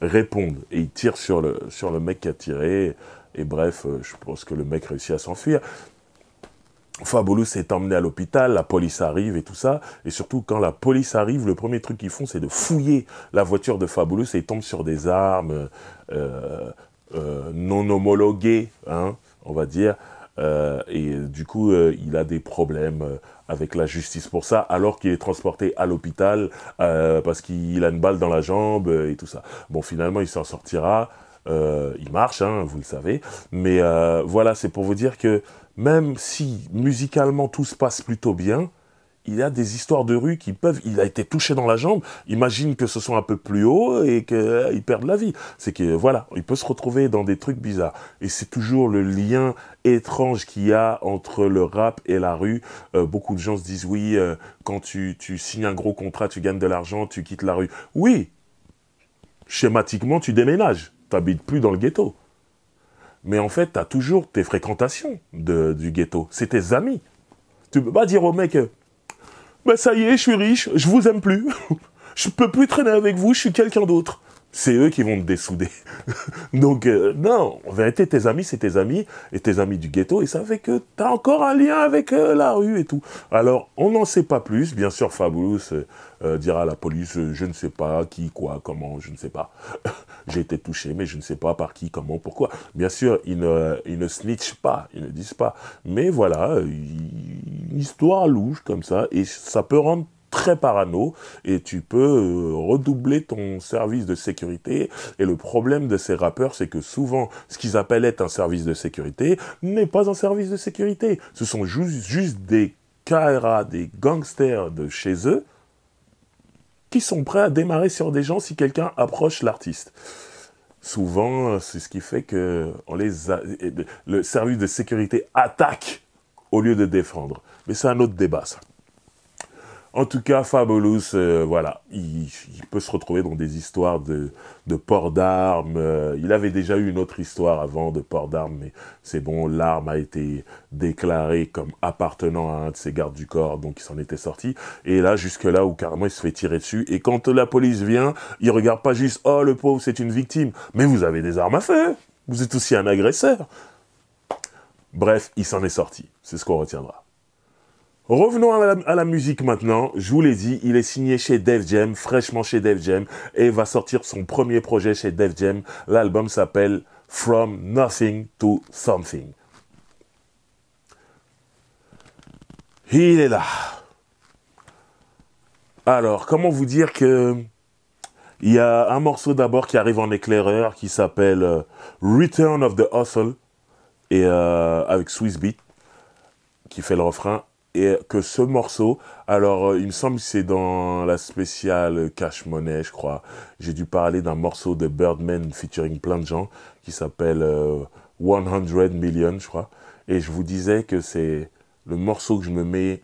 répondent et ils tirent sur le, sur le mec qui a tiré. Et bref, euh, je pense que le mec réussit à s'enfuir. Fabulous est emmené à l'hôpital, la police arrive et tout ça. Et surtout, quand la police arrive, le premier truc qu'ils font, c'est de fouiller la voiture de Fabulous et ils tombent sur des armes euh, euh, non homologuées, hein, on va dire. et du coup, il a des problèmes avec la justice pour ça, alors qu'il est transporté à l'hôpital euh, parce qu'il a une balle dans la jambe euh, et tout ça. Bon, finalement, il s'en sortira. Euh, il marche, hein, vous le savez. Mais voilà, c'est pour vous dire que même si musicalement tout se passe plutôt bien, il y a des histoires de rue qui peuvent. Il a été touché dans la jambe. Imagine que ce soit un peu plus haut et qu'il perde la vie. C'est que voilà, il peut se retrouver dans des trucs bizarres. Et c'est toujours le lien étrange qu'il y a entre le rap et la rue. Euh, beaucoup de gens se disent oui, euh, quand tu signes un gros contrat, tu gagnes de l'argent, tu quittes la rue. Oui, schématiquement, tu déménages. Tu n'habites plus dans le ghetto. Mais en fait, tu as toujours tes fréquentations de, du ghetto. C'est tes amis. Tu peux pas dire au mec, bah ça y est, je suis riche, je vous aime plus. je peux plus traîner avec vous, je suis quelqu'un d'autre. C'est eux qui vont te dessouder. Donc, euh, non, en vérité, tes amis, c'est tes amis, et tes amis du ghetto, et ça fait que tu as encore un lien avec euh, la rue et tout. Alors, on n'en sait pas plus. Bien sûr, Fabulous euh, dira à la police, je ne sais pas qui, quoi, comment, je ne sais pas. J'ai été touché, mais je ne sais pas par qui, comment, pourquoi. Bien sûr, ils ne, ils ne snitchent pas, ils ne disent pas. Mais voilà, une histoire louche comme ça, et ça peut rendre très parano et tu peux euh, redoubler ton service de sécurité. Et le problème de ces rappeurs, c'est que souvent, ce qu'ils appellent être un service de sécurité n'est pas un service de sécurité. Ce sont juste, juste des KRA, des gangsters de chez eux, qui sont prêts à démarrer sur des gens si quelqu'un approche l'artiste. Souvent, c'est ce qui fait que le service de sécurité attaque au lieu de défendre. Mais c'est un autre débat, ça. En tout cas, Fabulous, euh, voilà, il, peut se retrouver dans des histoires de, port d'armes. Euh, il avait déjà eu une autre histoire avant de port d'armes, mais c'est bon, l'arme a été déclarée comme appartenant à un de ses gardes du corps, donc il s'en était sorti. Et là, jusque là où carrément il se fait tirer dessus. Et quand la police vient, il regarde pas juste, oh le pauvre, c'est une victime, mais vous avez des armes à feu. Vous êtes aussi un agresseur. Bref, il s'en est sorti. C'est ce qu'on retiendra. Revenons à la, musique maintenant. Je vous l'ai dit, il est signé chez Def Jam, fraîchement chez Def Jam, et va sortir son premier projet chez Def Jam. L'album s'appelle From Nothing to Something. Il est là. Alors, comment vous dire que il y a un morceau d'abord qui arrive en éclaireur qui s'appelle euh, Return of the Hustle et euh, avec Swiss Beat qui fait le refrain et que ce morceau, alors euh, il me semble que c'est dans la spéciale Cash Money, je crois, j'ai dû parler d'un morceau de Birdman featuring plein de gens qui s'appelle 100 euh, Million, je crois, et je vous disais que c'est le morceau que je me mets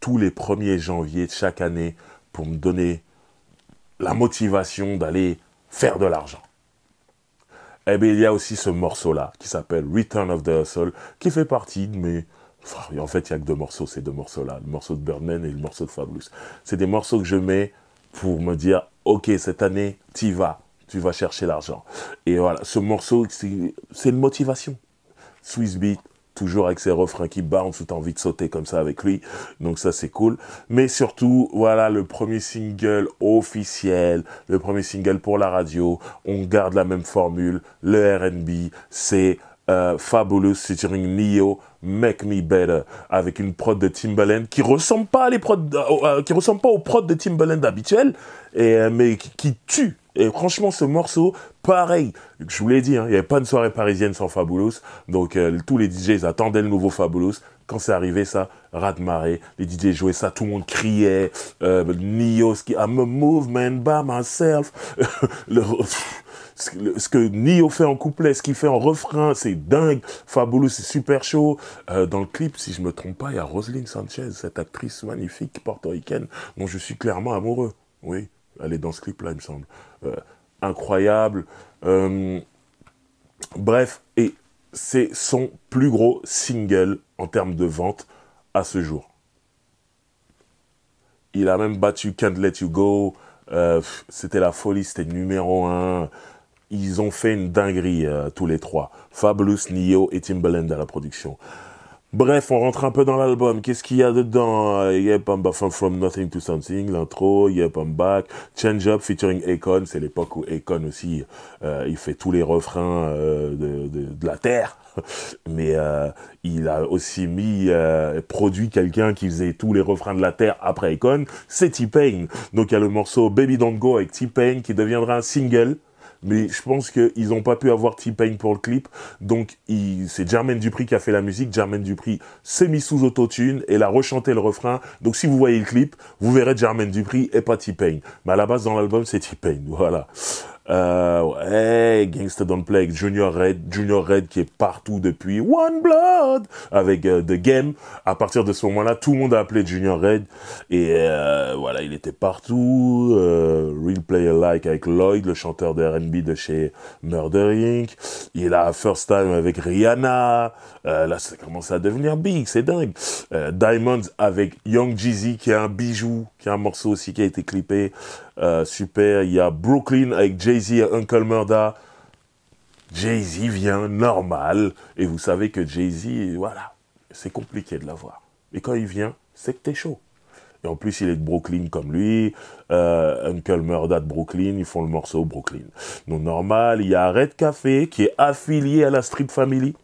tous les 1er janvier de chaque année pour me donner la motivation d'aller faire de l'argent. Eh bien, il y a aussi ce morceau-là qui s'appelle Return of the Hustle, qui fait partie de mes en fait, il n'y a que deux morceaux, ces deux morceaux-là. Le morceau de Birdman et le morceau de Fabulous. C'est des morceaux que je mets pour me dire, OK, cette année, tu vas. Tu vas chercher l'argent. Et voilà, ce morceau, c'est une motivation. Swiss Beat, toujours avec ses refrains qui bounce, tu as envie de sauter comme ça avec lui. Donc ça, c'est cool. Mais surtout, voilà, le premier single officiel, le premier single pour la radio. On garde la même formule. Le R&B, c'est euh, Fabulous featuring Neo, Make Me Better, avec une prod de Timbaland qui ressemble pas à les prods, euh, qui ressemble pas aux prods de Timbaland habituels, et, euh, mais qui, tue. Et franchement, ce morceau, pareil, je vous l'ai dit, hein, il n'y avait pas une soirée parisienne sans Fabulous, donc euh, tous les DJs attendaient le nouveau Fabulous. Quand c'est arrivé, ça, rat de marée, les DJ jouaient ça, tout le monde criait, euh, qui, I'm a movement by myself, le, ce que Nio fait en couplet, ce qu'il fait en refrain, c'est dingue. Fabulous, c'est super chaud. Euh, dans le clip, si je me trompe pas, il y a Roselyne Sanchez, cette actrice magnifique portoricaine dont je suis clairement amoureux. Oui, elle est dans ce clip-là, il me semble. Euh, incroyable. Euh, bref, et c'est son plus gros single en termes de vente à ce jour. Il a même battu Can't Let You Go. c'était la folie, c'était numéro un ils ont fait une dinguerie euh, tous les trois. Fabulous, Neo et Timbaland à la production. Bref, on rentre un peu dans l'album. Qu'est-ce qu'il y a dedans? Yep, I'm back from nothing to something, l'intro. Yep, I'm back. Change Up featuring Akon. C'est l'époque où Akon aussi, euh, il fait tous les refrains euh, de, la terre. Mais euh, il a aussi mis, euh, produit quelqu'un qui faisait tous les refrains de la terre après Akon. C'est T-Pain. Donc il y a le morceau Baby Don't Go avec T-Pain qui deviendra un single mais je pense qu'ils n'ont pas pu avoir T-Pain pour le clip. Donc, c'est Jermaine Dupri qui a fait la musique. Jermaine Dupri s'est mis sous autotune et a rechanté le refrain. Donc, si vous voyez le clip, vous verrez Jermaine Dupri et pas T-Pain. Mais à la base, dans l'album, c'est T-Pain. Voilà. Euh, Gangsta Don't Play Junior Red, Junior Red qui est partout depuis One Blood avec euh, The Game. À partir de ce moment-là, tout le monde a appelé Junior Red et euh, voilà, il était partout. Euh, Real Player Like avec Lloyd, le chanteur de R&B de chez Murder Inc. Il a First Time avec Rihanna. Là, ça commence à devenir big, c'est dingue. Diamonds avec Young Jeezy qui est un bijou, qui est un morceau aussi qui a été clippé. Euh, super. Il y a Brooklyn avec Jay-Z et Uncle Murda. Jay-Z vient normal. Et vous savez que Jay-Z, voilà, c'est compliqué de l'avoir. Et quand il vient, c'est que t'es chaud. Et en plus, il est de Brooklyn comme lui. Euh, Uncle Murda de Brooklyn, ils font le morceau Brooklyn. Donc normal, il y a Red Café qui est affilié à la Street Family.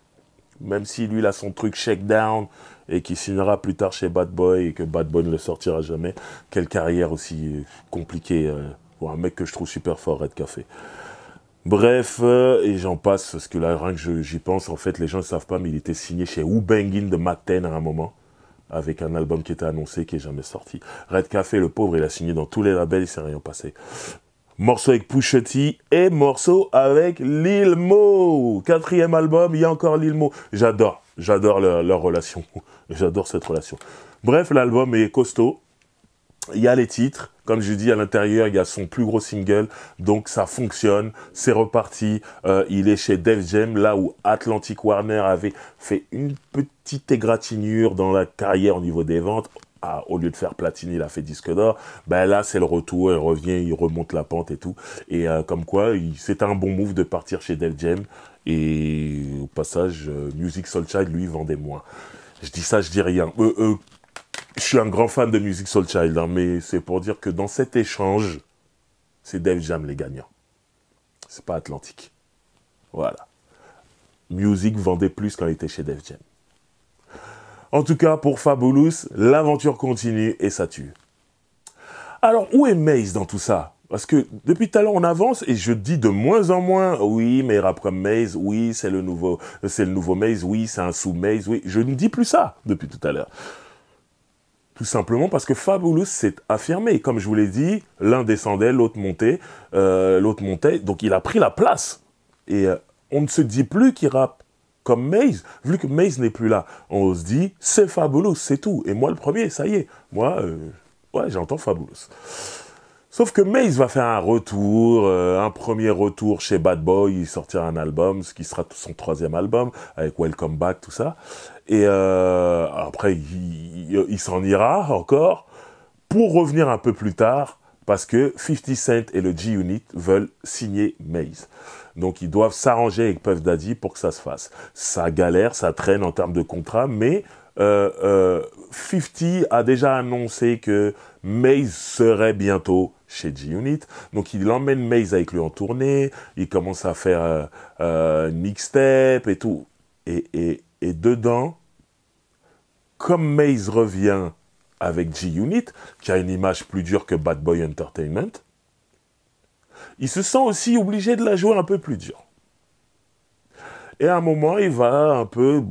Même si lui, il a son truc Shakedown et qui signera plus tard chez Bad Boy et que Bad Boy ne le sortira jamais. Quelle carrière aussi compliquée euh, pour un mec que je trouve super fort, Red Café. Bref, euh, et j'en passe, parce que là, rien que j'y pense, en fait, les gens ne savent pas, mais il était signé chez Wu Bangin de Maten à un moment, avec un album qui était annoncé, qui est jamais sorti. Red Café, le pauvre, il a signé dans tous les labels, il s'est rien passé. Morceau avec Pusha et morceau avec Lil Mo. Quatrième album, il y a encore Lil Mo. J'adore, j'adore leur relation. J'adore cette relation. Bref, l'album est costaud. Il y a les titres, comme je dis à l'intérieur, il y a son plus gros single, donc ça fonctionne, c'est reparti. Euh, il est chez Def Jam, là où Atlantic Warner avait fait une petite égratignure dans la carrière au niveau des ventes. Ah, au lieu de faire platine, il a fait disque d'or. Ben là, c'est le retour, il revient, il remonte la pente et tout. Et euh, comme quoi, c'est un bon move de partir chez Def Jam. Et au passage, euh, Music Soul Child, lui, vendait moins. Je dis ça, je dis rien. Euh, euh, je suis un grand fan de Music Soul Child, hein, mais c'est pour dire que dans cet échange, c'est Def Jam les gagnants. C'est pas Atlantique. Voilà. Music vendait plus quand il était chez Def Jam. En tout cas, pour Fabulous, l'aventure continue et ça tue. Alors, où est Maze dans tout ça? Parce que depuis tout à l'heure, on avance et je dis de moins en moins, oui, mais comme Maze, oui, c'est le nouveau, c'est le nouveau Maze, oui, c'est un sous-Maze, oui. Je ne dis plus ça depuis tout à l'heure. Tout simplement parce que Fabulous s'est affirmé. Comme je vous l'ai dit, l'un descendait, l'autre montait, euh, l'autre montait, donc il a pris la place. Et euh, on ne se dit plus qu'il rappe comme Maze, vu que Maze n'est plus là, on se dit, c'est Fabulous, c'est tout. Et moi, le premier, ça y est. Moi, euh, ouais, j'entends Fabulous. Sauf que Maze va faire un retour, euh, un premier retour chez Bad Boy, il sortira un album, ce qui sera son troisième album, avec Welcome Back, tout ça. Et euh, après, il, s'en ira encore, pour revenir un peu plus tard, parce que 50 Cent et le G-Unit veulent signer Maze. Donc ils doivent s'arranger avec Puff Daddy pour que ça se fasse. Ça galère, ça traîne en termes de contrat, mais euh, euh, 50 a déjà annoncé que Maze serait bientôt chez G-Unit. Donc il emmène Maze avec lui en tournée, il commence à faire euh, euh, mixtape et tout. et, et dedans, comme Maze revient avec G-Unit, qui a une image plus dure que Bad Boy Entertainment, il se sent aussi obligé de la jouer un peu plus dure. Et à un moment, il va un peu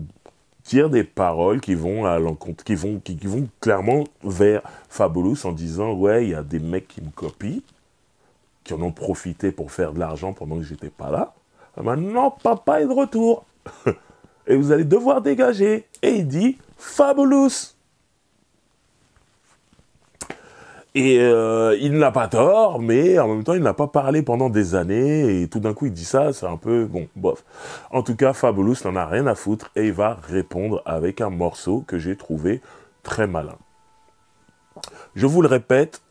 dire des paroles qui vont à l'encontre, qui vont, qui, vont clairement vers Fabulous en disant ouais, il y a des mecs qui me copient, qui en ont profité pour faire de l'argent pendant que j'étais pas là. Maintenant, papa est de retour. Et vous allez devoir dégager. Et il dit Fabulous. Et euh, il n'a pas tort, mais en même temps, il n'a pas parlé pendant des années, et tout d'un coup, il dit ça, c'est un peu, bon, bof. En tout cas, Fabulous n'en a rien à foutre, et il va répondre avec un morceau que j'ai trouvé très malin. Je vous le répète,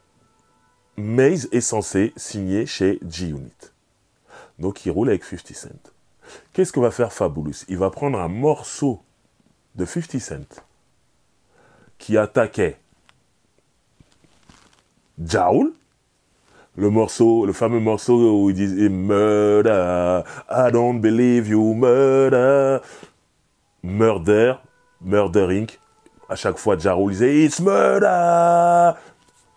Maze est censé signer chez G-Unit. Donc, il roule avec 50 Cent. Qu'est-ce que va faire Fabulous? Il va prendre un morceau de 50 Cent qui attaquait Jaoul, le morceau, le fameux morceau où il disait Murder, I don't believe you, murder, murder, murdering. À chaque fois, Jaoul disait It's murder.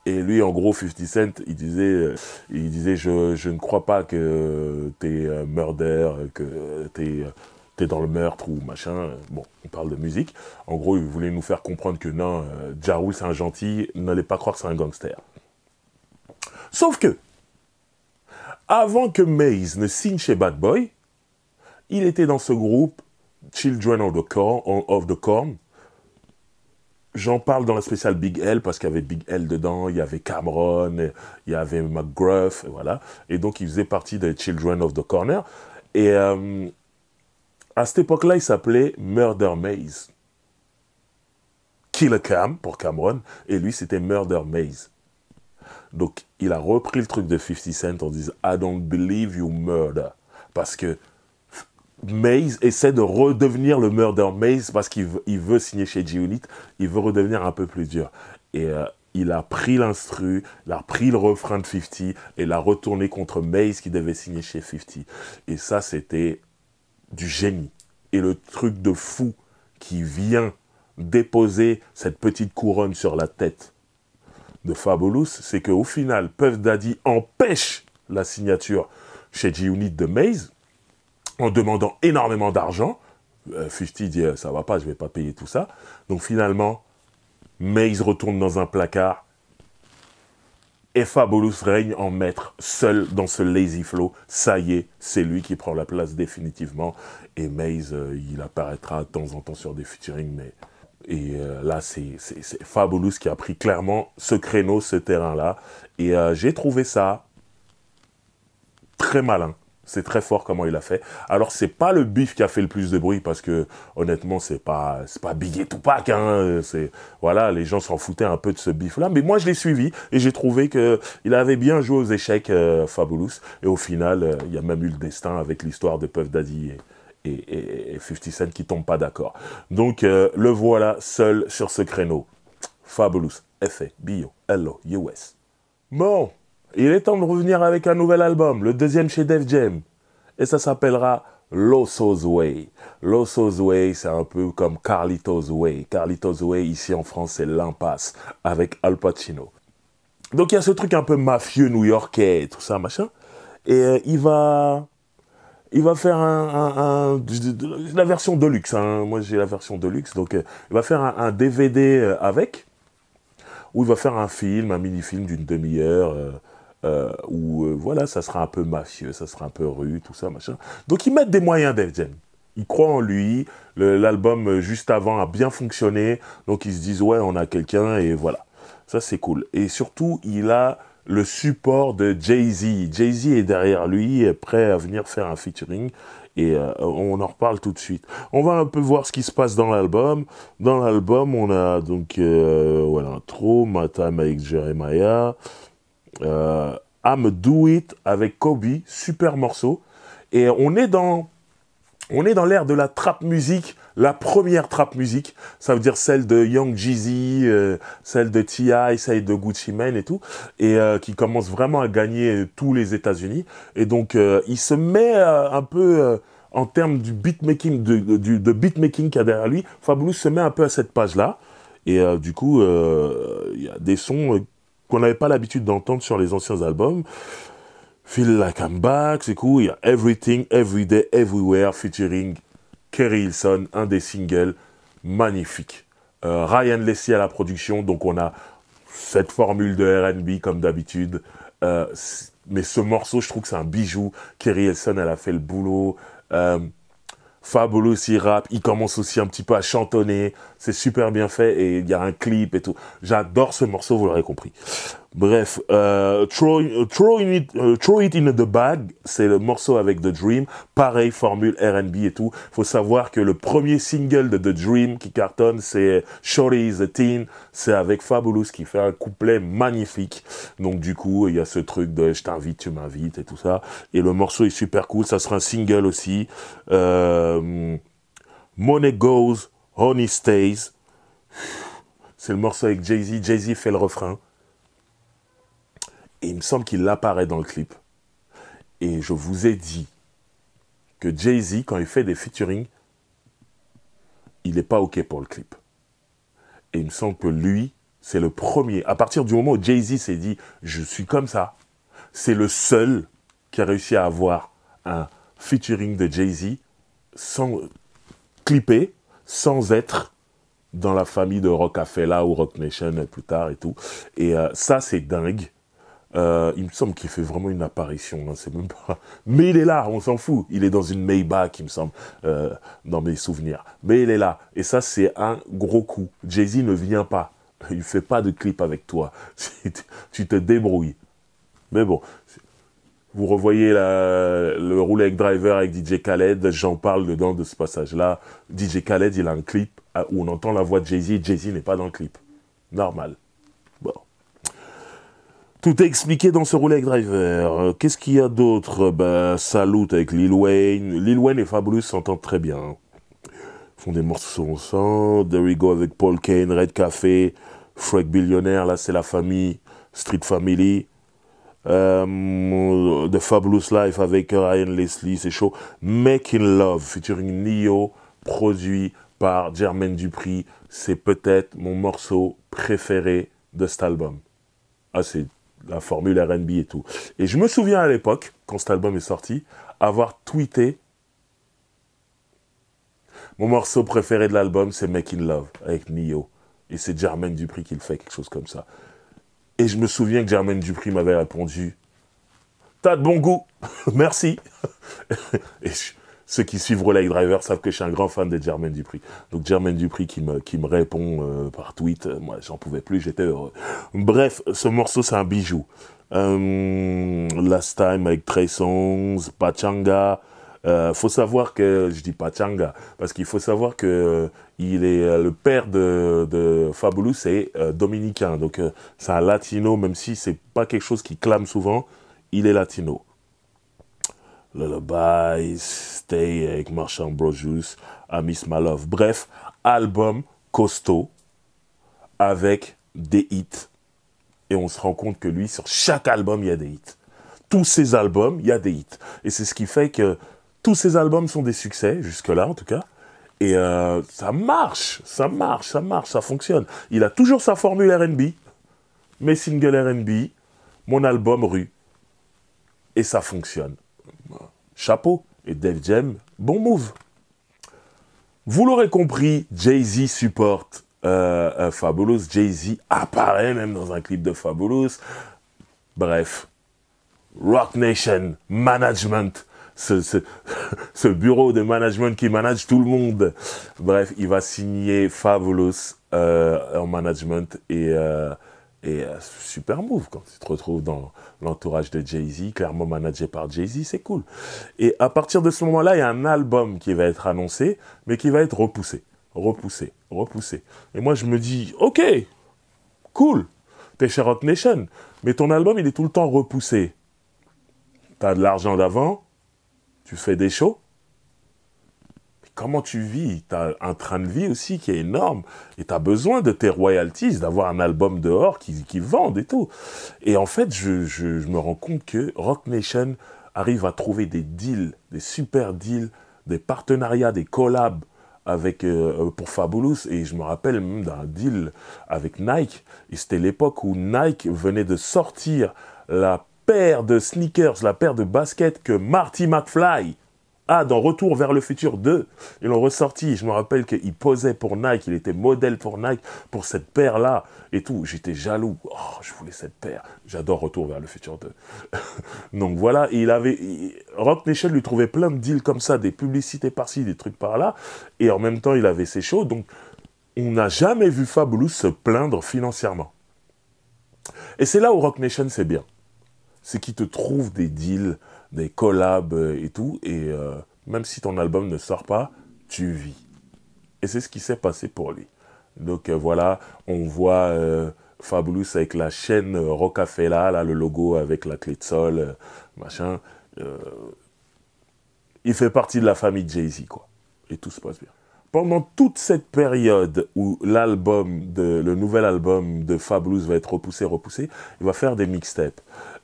Et lui, en gros, 50 Cent, il disait, euh, il disait je, je ne crois pas que t'es murder, que t'es t'es dans le meurtre ou machin. Bon, on parle de musique. En gros, il voulait nous faire comprendre que non, euh, Jarul c'est un gentil, n'allez pas croire que c'est un gangster. Sauf que, avant que Maze ne signe chez Bad Boy, il était dans ce groupe Children of the Corn, J'en parle dans la spéciale Big L parce qu'il y avait Big L dedans, il y avait Cameron, il y avait McGruff, et voilà. Et donc il faisait partie des Children of the Corner. Et euh, à cette époque-là, il s'appelait Murder Maze. Killer Cam pour Cameron, et lui c'était Murder Maze. Donc il a repris le truc de 50 Cent en disant I don't believe you murder. Parce que Maze essaie de redevenir le Murder Maze parce qu'il veut, signer chez G-Unit, il veut redevenir un peu plus dur. Et euh, il a pris l'instru, il a pris le refrain de 50 et l'a retourné contre Maze qui devait signer chez 50. Et ça, c'était du génie. Et le truc de fou qui vient déposer cette petite couronne sur la tête de Fabulous, c'est qu'au final, Puff Daddy empêche la signature chez G-Unit de Maze en demandant énormément d'argent. Euh, dit euh, ça va pas, je vais pas payer tout ça. Donc finalement, Maze retourne dans un placard et Fabulous règne en maître seul dans ce lazy flow. Ça y est, c'est lui qui prend la place définitivement. Et Maze, euh, il apparaîtra de temps en temps sur des featuring, mais et euh, là, c'est Fabulous qui a pris clairement ce créneau, ce terrain-là. Et j'ai trouvé ça très malin. C'est très fort comment il a fait. Alors c'est pas le bif qui a fait le plus de bruit parce que honnêtement c'est pas c'est pas Biggie Tupac hein. Voilà les gens s'en foutaient un peu de ce bif là. Mais moi je l'ai suivi et j'ai trouvé que il avait bien joué aux échecs euh, et au final euh, il y a même eu le destin avec l'histoire de Puff Daddy et, et, et, 50 Cent qui tombent pas d'accord. Donc euh, le voilà seul sur ce créneau. Fabulous, FA, Bio, Hello, US. Bon, il est temps de revenir avec un nouvel album, le deuxième chez Def Jam. Et ça s'appellera Losso's Way. Losso's Way, c'est un peu comme Carlito's Way. Carlito's Way, ici en France, c'est l'impasse avec Al Pacino. Donc il y a ce truc un peu mafieux new-yorkais, tout ça, machin. Et euh, il va... Il va faire un, la version de luxe. Hein. Moi, j'ai la version de luxe. Donc, euh, il va faire un, DVD euh, avec, où il va faire un film, un mini-film d'une demi-heure euh, où voilà, ça sera un peu mafieux, ça sera un peu rue, tout ça, machin. Donc ils mettent des moyens Def Ils croient en lui, l'album juste avant a bien fonctionné, donc ils se disent ouais, on a quelqu'un et voilà. Ça c'est cool. Et surtout, il a le support de Jay-Z. Jay-Z est derrière lui, est prêt à venir faire un featuring. Et on en reparle tout de suite. On va un peu voir ce qui se passe dans l'album. Dans l'album, on a donc voilà, intro, My Time avec Jeremiah, euh, I'm Do It avec Kobe, super morceau. Et on est dans, on est dans l'ère de la trap musique, la première trap musique, ça veut dire celle de Young Jeezy, euh, celle de T.I., celle de Gucci Mane et tout, et euh, qui commence vraiment à gagner tous les États-Unis. Et donc, il se met un peu en termes du beatmaking, de, du, de beatmaking qu'il y a derrière lui, Fabulous se met un peu à cette page-là. Et euh, du coup, euh, il y a des sons euh, qu'on n'avait pas l'habitude d'entendre sur les anciens albums. Feel Like I'm Back, c'est cool. Il y a Everything, Everyday, Everywhere, featuring Kerry Hilson, un des singles magnifiques. Ryan Leslie à la production, donc on a cette formule de R&B comme d'habitude. mais ce morceau, je trouve que c'est un bijou. Kerry Hilson, elle a fait le boulot. Fabulous, il rappe, il commence aussi un petit peu à chantonner, c'est super bien fait et il y a un clip et tout. J'adore ce morceau, vous l'aurez compris. Bref, euh, throw, it, euh, throw, It, in the Bag, c'est le morceau avec The Dream. Pareil, formule R&B et tout. faut savoir que le premier single de The Dream qui cartonne, c'est Shorty is a Teen. C'est avec Fabulous qui fait un couplet magnifique. Donc du coup, il y a ce truc de je t'invite, tu m'invites et tout ça. Et le morceau est super cool. Ça sera un single aussi. Euh, Money Goes, Honey Stays. C'est le morceau avec Jay-Z. Jay-Z fait le refrain. Et il me semble qu'il apparaît dans le clip. Et je vous ai dit que Jay-Z, quand il fait des featuring, il n'est pas OK pour le clip. Et il me semble que lui, c'est le premier. À partir du moment où Jay-Z s'est dit, je suis comme ça, c'est le seul qui a réussi à avoir un featuring de Jay-Z sans clipper, sans être dans la famille de Rockafella ou Rock Nation plus tard et tout. Et euh, ça, c'est dingue. Euh, il me semble qu'il fait vraiment une apparition, hein, c'est même pas... Mais il est là, on s'en fout. Il est dans une Maybach, il me semble, euh, dans mes souvenirs. Mais il est là. Et ça, c'est un gros coup. Jay-Z ne vient pas. Il fait pas de clip avec toi. tu te débrouilles. Mais bon, vous revoyez le roulé avec driver avec DJ Khaled, j'en parle dedans de ce passage-là. DJ Khaled, il a un clip où on entend la voix de Jay-Z, Jay-Z n'est pas dans le clip. Normal. Bon. Tout est expliqué dans ce avec Driver. Qu'est-ce qu'il y a d'autre? Ben, Salut avec Lil Wayne. Lil Wayne et Fabulous s'entendent très bien. Ils font des morceaux ensemble. There We Go avec Paul Kane, Red Café, Freak Billionaire. Là, c'est la famille, Street Family. Euh, The Fabulous Life avec Ryan Leslie, c'est chaud. Making Love, featuring Nio, produit par Jermaine Dupri. C'est peut-être mon morceau préféré de cet album. Ah, c'est la formule RB et tout. Et je me souviens à l'époque, quand cet album est sorti, avoir tweeté mon morceau préféré de l'album, c'est Making Love avec Nio. Et c'est Jermaine Dupri qui le fait, quelque chose comme ça. Et je me souviens que Jermaine Dupri m'avait répondu T'as de bon goût, merci. et ceux qui suivent Relay Driver savent que je suis un grand fan de Jermaine Dupri. Donc Jermaine Dupri qui me, qui me répond euh, par tweet, euh, moi j'en pouvais plus, j'étais heureux. Bref, ce morceau c'est un bijou. Euh, Last Time avec Trey Songs, Pachanga. Faut savoir que, je dis Pachanga, parce qu'il faut savoir que il est le père de, de Fabulous, c'est dominicain. Donc c'est un latino, même si c'est pas quelque chose qui clame souvent, il est latino. Lullaby, Stay avec Marchand Brojus, My Love. Bref, album costaud avec des hits. Et on se rend compte que lui, sur chaque album, il y a des hits. Tous ses albums, il y a des hits. Et c'est ce qui fait que tous ses albums sont des succès, jusque-là en tout cas. Et euh, ça marche, ça marche, ça marche, ça fonctionne. Il a toujours sa formule RB, mes singles RB, mon album rue. Et ça fonctionne chapeau. Et Def Jam, bon move. Vous l'aurez compris, Jay-Z supporte euh, euh, Fabulous. Jay-Z apparaît même dans un clip de Fabulous. Bref, Rock Nation, management, ce, ce, bureau de management qui manage tout le monde. Bref, il va signer Fabulous euh, en management et et euh, super move quand tu te retrouves dans l'entourage de Jay-Z, clairement managé par Jay-Z, c'est cool. Et à partir de ce moment-là, il y a un album qui va être annoncé, mais qui va être repoussé, repoussé, repoussé. Et moi, je me dis, ok, cool, t'es chez Rock Nation, mais ton album, il est tout le temps repoussé. T'as de l'argent d'avant, tu fais des shows, comment tu vis? Tu as un train de vie aussi qui est énorme. Et tu as besoin de tes royalties, d'avoir un album dehors qui, qui et tout. Et en fait, je, me rends compte que Rock Nation arrive à trouver des deals, des super deals des partenariats, des collabs avec, euh, pour Fabulous et je me rappelle même d'un deal avec Nike. Et c'était l'époque où Nike venait de sortir la paire de sneakers, la paire de baskets que Marty McFly ah, dans Retour vers le futur 2, ils l'ont ressorti. Je me rappelle qu'il posait pour Nike, il était modèle pour Nike, pour cette paire-là et tout. J'étais jaloux. Oh, je voulais cette paire. J'adore Retour vers le futur 2. Donc voilà, il avait. Rock Nation lui trouvait plein de deals comme ça, des publicités par-ci, des trucs par-là. Et en même temps, il avait ses shows. Donc on n'a jamais vu Fabulous se plaindre financièrement. Et c'est là où Rock Nation c'est bien. C'est qu'il te trouve des deals des collabs euh, et tout. Et euh, même si ton album ne sort pas, tu vis. Et c'est ce qui s'est passé pour lui. Donc euh, voilà, on voit Fabulous avec la chaîne Rocafella, là, le logo avec la clé de sol, machin. il fait partie de la famille Jay-Z, quoi. Et tout se passe bien. Pendant toute cette période où l'album, le nouvel album de Fabulous va être repoussé, repoussé, il va faire des mixtapes.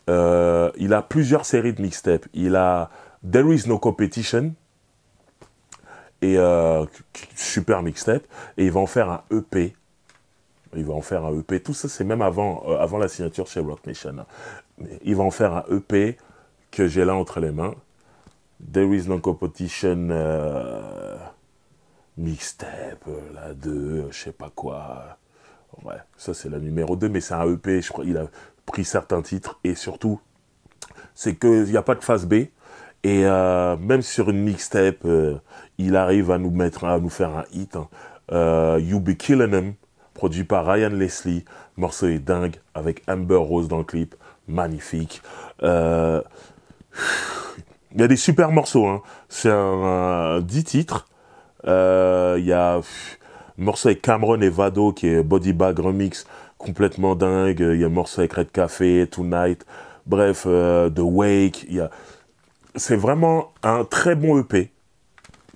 Euh, il a plusieurs séries de mixtapes. Il a There Is No Competition, et euh, super mixtape, et il va en faire un EP. Il va en faire un EP. Tout ça, c'est même avant, euh, avant la signature chez Rock Nation. Il va en faire un EP que j'ai là entre les mains. There is no competition mixtape, la 2, je sais pas quoi. Ouais, ça c'est la numéro 2, mais c'est un EP, je crois. Il a pris certains titres et surtout, c'est qu'il n'y a pas de phase B. Et euh, même sur une mixtape, euh, il arrive à nous mettre, à nous faire un hit. Hein. Euh, you Be Killing Them, produit par Ryan Leslie. Le morceau est dingue, avec Amber Rose dans le clip. Magnifique. il y a des super morceaux. Hein. C'est un, 10 titres. il y a un morceau avec Cameron et Vado qui est Body Bag Remix complètement dingue. Il y a un morceau avec Red Café, Tonight, bref, euh, The Wake. Il y a... C'est vraiment un très bon EP.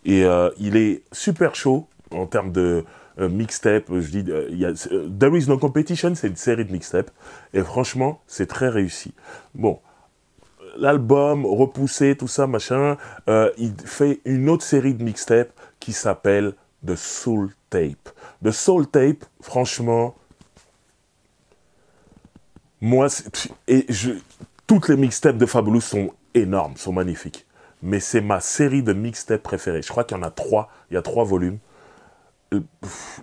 Et euh, il est super chaud en termes de euh, mixtape. Je dis, il y a, There is no competition, c'est une série de mixtapes. Et franchement, c'est très réussi. Bon, l'album, repoussé, tout ça, machin, il fait une autre série de mixtapes qui s'appelle The Soul Tape. The Soul Tape, franchement, moi, toutes les mixtapes de Fabulous sont énormes, sont magnifiques. Mais c'est ma série de mixtapes préférées. Je crois qu'il y en a trois. Il y a trois volumes. Euh,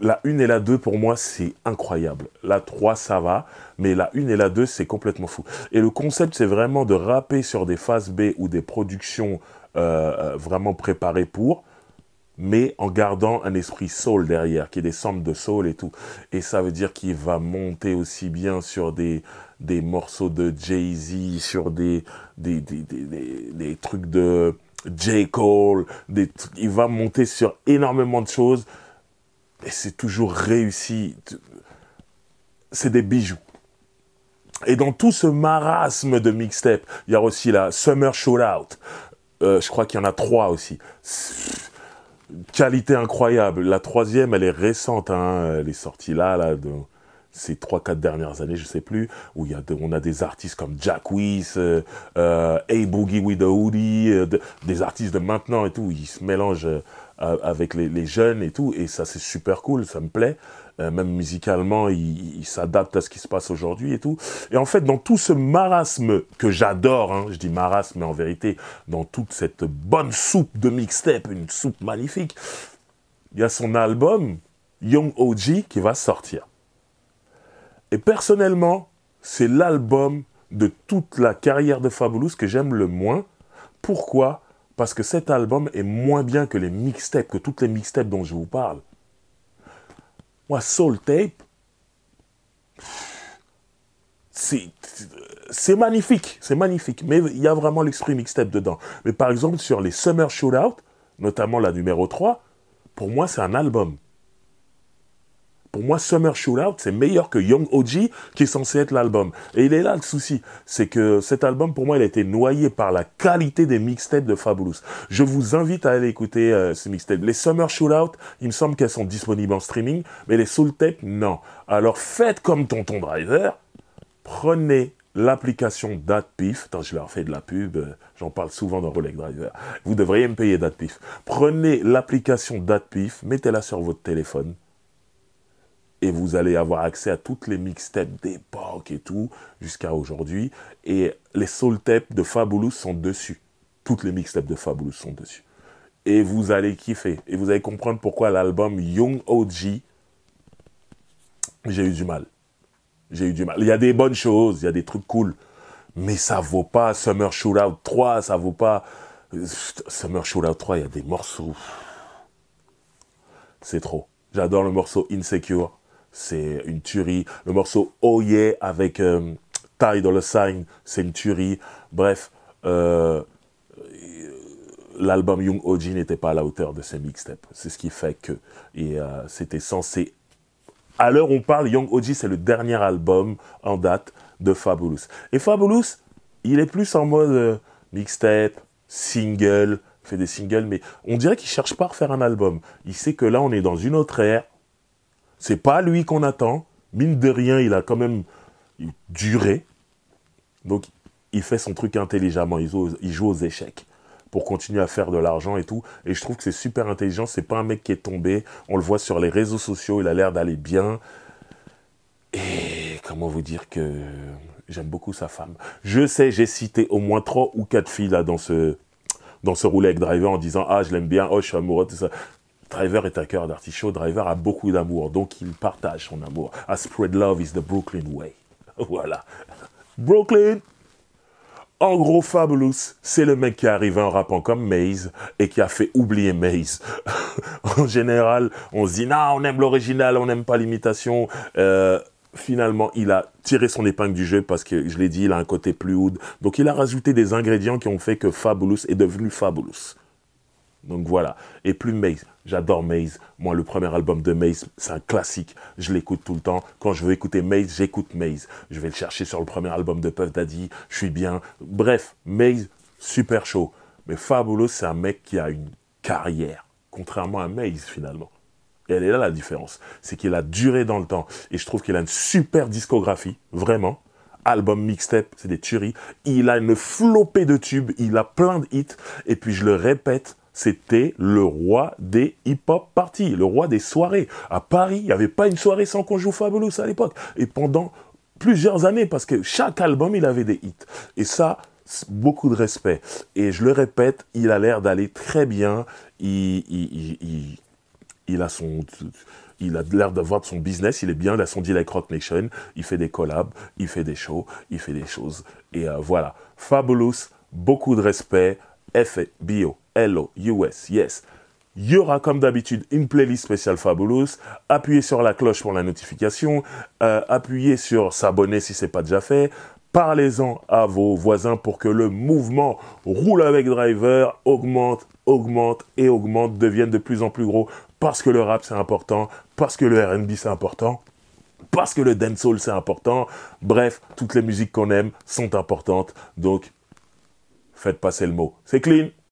la 1 et la 2, pour moi, c'est incroyable. La 3, ça va. Mais la 1 et la 2, c'est complètement fou. Et le concept, c'est vraiment de rapper sur des phases B ou des productions euh, euh, vraiment préparées pour mais en gardant un esprit soul derrière, qui est des samples de soul et tout. Et ça veut dire qu'il va monter aussi bien sur des, des morceaux de Jay-Z, sur des, des, des, des, des trucs de J. Cole, des, il va monter sur énormément de choses, et c'est toujours réussi. C'est des bijoux. Et dans tout ce marasme de mixtape, il y a aussi la Summer Shootout. Euh, je crois qu'il y en a trois aussi qualité incroyable. La troisième, elle est récente, hein. elle est sortie là, là, ces trois, quatre dernières années, je sais plus, où on a des artistes comme Jack Weiss, euh, euh A Boogie with the Hoodie, euh, des artistes de maintenant et tout, ils se mélangent euh, avec les, jeunes et tout, et ça c'est super cool, ça me plaît. Euh, même musicalement, il, s'adapte à ce qui se passe aujourd'hui et tout. Et en fait, dans tout ce marasme que j'adore, hein, je dis marasme, mais en vérité, dans toute cette bonne soupe de mixtape, une soupe magnifique, il y a son album Young OG qui va sortir. Et personnellement, c'est l'album de toute la carrière de Fabulous que j'aime le moins. Pourquoi? Parce que cet album est moins bien que les mixtapes, que toutes les mixtapes dont je vous parle. Moi, Soul Tape, c'est magnifique, c'est magnifique. Mais il y a vraiment l'esprit mixtape dedans. Mais par exemple, sur les Summer Shootout, notamment la numéro 3, pour moi, c'est un album. Pour moi, Summer Shootout, c'est meilleur que Young OG, qui est censé être l'album. Et il est là le souci. C'est que cet album, pour moi, il a été noyé par la qualité des mixtapes de Fabulous. Je vous invite à aller écouter euh, ces mixtapes. Les Summer Shootout, il me semble qu'elles sont disponibles en streaming, mais les Soul Tape, non. Alors faites comme Tonton Driver, prenez l'application DatPif. Attends, je leur fais de la pub, j'en parle souvent dans Rolex Driver. Vous devriez me payer DatPif. Prenez l'application DatPif, mettez-la sur votre téléphone et vous allez avoir accès à toutes les mixtapes d'époque et tout, jusqu'à aujourd'hui. Et les soul tapes de Fabulous sont dessus. Toutes les mixtapes de Fabulous sont dessus. Et vous allez kiffer. Et vous allez comprendre pourquoi l'album Young OG, j'ai eu du mal. J'ai eu du mal. Il y a des bonnes choses, il y a des trucs cool. Mais ça vaut pas Summer Shootout 3, ça vaut pas... Summer Shootout 3, il y a des morceaux. C'est trop. J'adore le morceau Insecure c'est une tuerie. Le morceau Oh Yeah avec euh, Ty dans le sign, c'est une tuerie. Bref, euh, l'album Young OG n'était pas à la hauteur de ces mixtapes. C'est ce qui fait que. Et euh, c'était censé. À l'heure où on parle, Young OG, c'est le dernier album en date de Fabulous. Et Fabulous, il est plus en mode euh, mixtape, single, fait des singles, mais on dirait qu'il cherche pas à refaire un album. Il sait que là, on est dans une autre ère c'est pas lui qu'on attend. Mine de rien, il a quand même duré. Donc, il fait son truc intelligemment. Il joue, aux échecs pour continuer à faire de l'argent et tout. Et je trouve que c'est super intelligent. C'est pas un mec qui est tombé. On le voit sur les réseaux sociaux. Il a l'air d'aller bien. Et comment vous dire que j'aime beaucoup sa femme. Je sais, j'ai cité au moins trois ou quatre filles là dans ce dans ce roulé avec Driver en disant ah je l'aime bien, oh je suis amoureux tout ça. Driver est un cœur d'artichaut. Driver a beaucoup d'amour, donc il partage son amour. A spread love is the Brooklyn way. Voilà. Brooklyn. En gros, Fabulous, c'est le mec qui est arrivé en rappant comme Maze et qui a fait oublier Maze. en général, on se dit, non, on aime l'original, on n'aime pas l'imitation. Euh, finalement, il a tiré son épingle du jeu parce que, je l'ai dit, il a un côté plus oud. Donc, il a rajouté des ingrédients qui ont fait que Fabulous est devenu Fabulous. Donc voilà. Et plus Maze. J'adore Maze. Moi, le premier album de Maze, c'est un classique. Je l'écoute tout le temps. Quand je veux écouter Maze, j'écoute Maze. Je vais le chercher sur le premier album de Puff Daddy. Je suis bien. Bref, Maze, super chaud. Mais Fabulous, c'est un mec qui a une carrière. Contrairement à Maze, finalement. Et elle est là la différence. C'est qu'il a duré dans le temps. Et je trouve qu'il a une super discographie. Vraiment album mixtape, c'est des tueries. Il a une flopée de tubes, il a plein de hits. Et puis je le répète, c'était le roi des hip-hop parties, le roi des soirées. À Paris, il n'y avait pas une soirée sans qu'on joue Fabulous à l'époque. Et pendant plusieurs années, parce que chaque album, il avait des hits. Et ça, beaucoup de respect. Et je le répète, il a l'air d'aller très bien. Il, a son l'air d'avoir son business, il est bien, il a son deal avec Rock Nation, il fait des collabs, il fait des shows, il fait des choses. Et euh, voilà, Fabulous, beaucoup de respect, F-B-O. L-O-U-S, yes. Il y aura comme d'habitude une playlist spéciale Fabulous. Appuyez sur la cloche pour la notification. Euh, appuyez sur s'abonner si ce n'est pas déjà fait. Parlez-en à vos voisins pour que le mouvement roule avec driver augmente, augmente et augmente, devienne de plus en plus gros parce que le rap c'est important, parce que le RB c'est important, parce que le dancehall c'est important. Bref, toutes les musiques qu'on aime sont importantes. Donc, faites passer le mot. C'est clean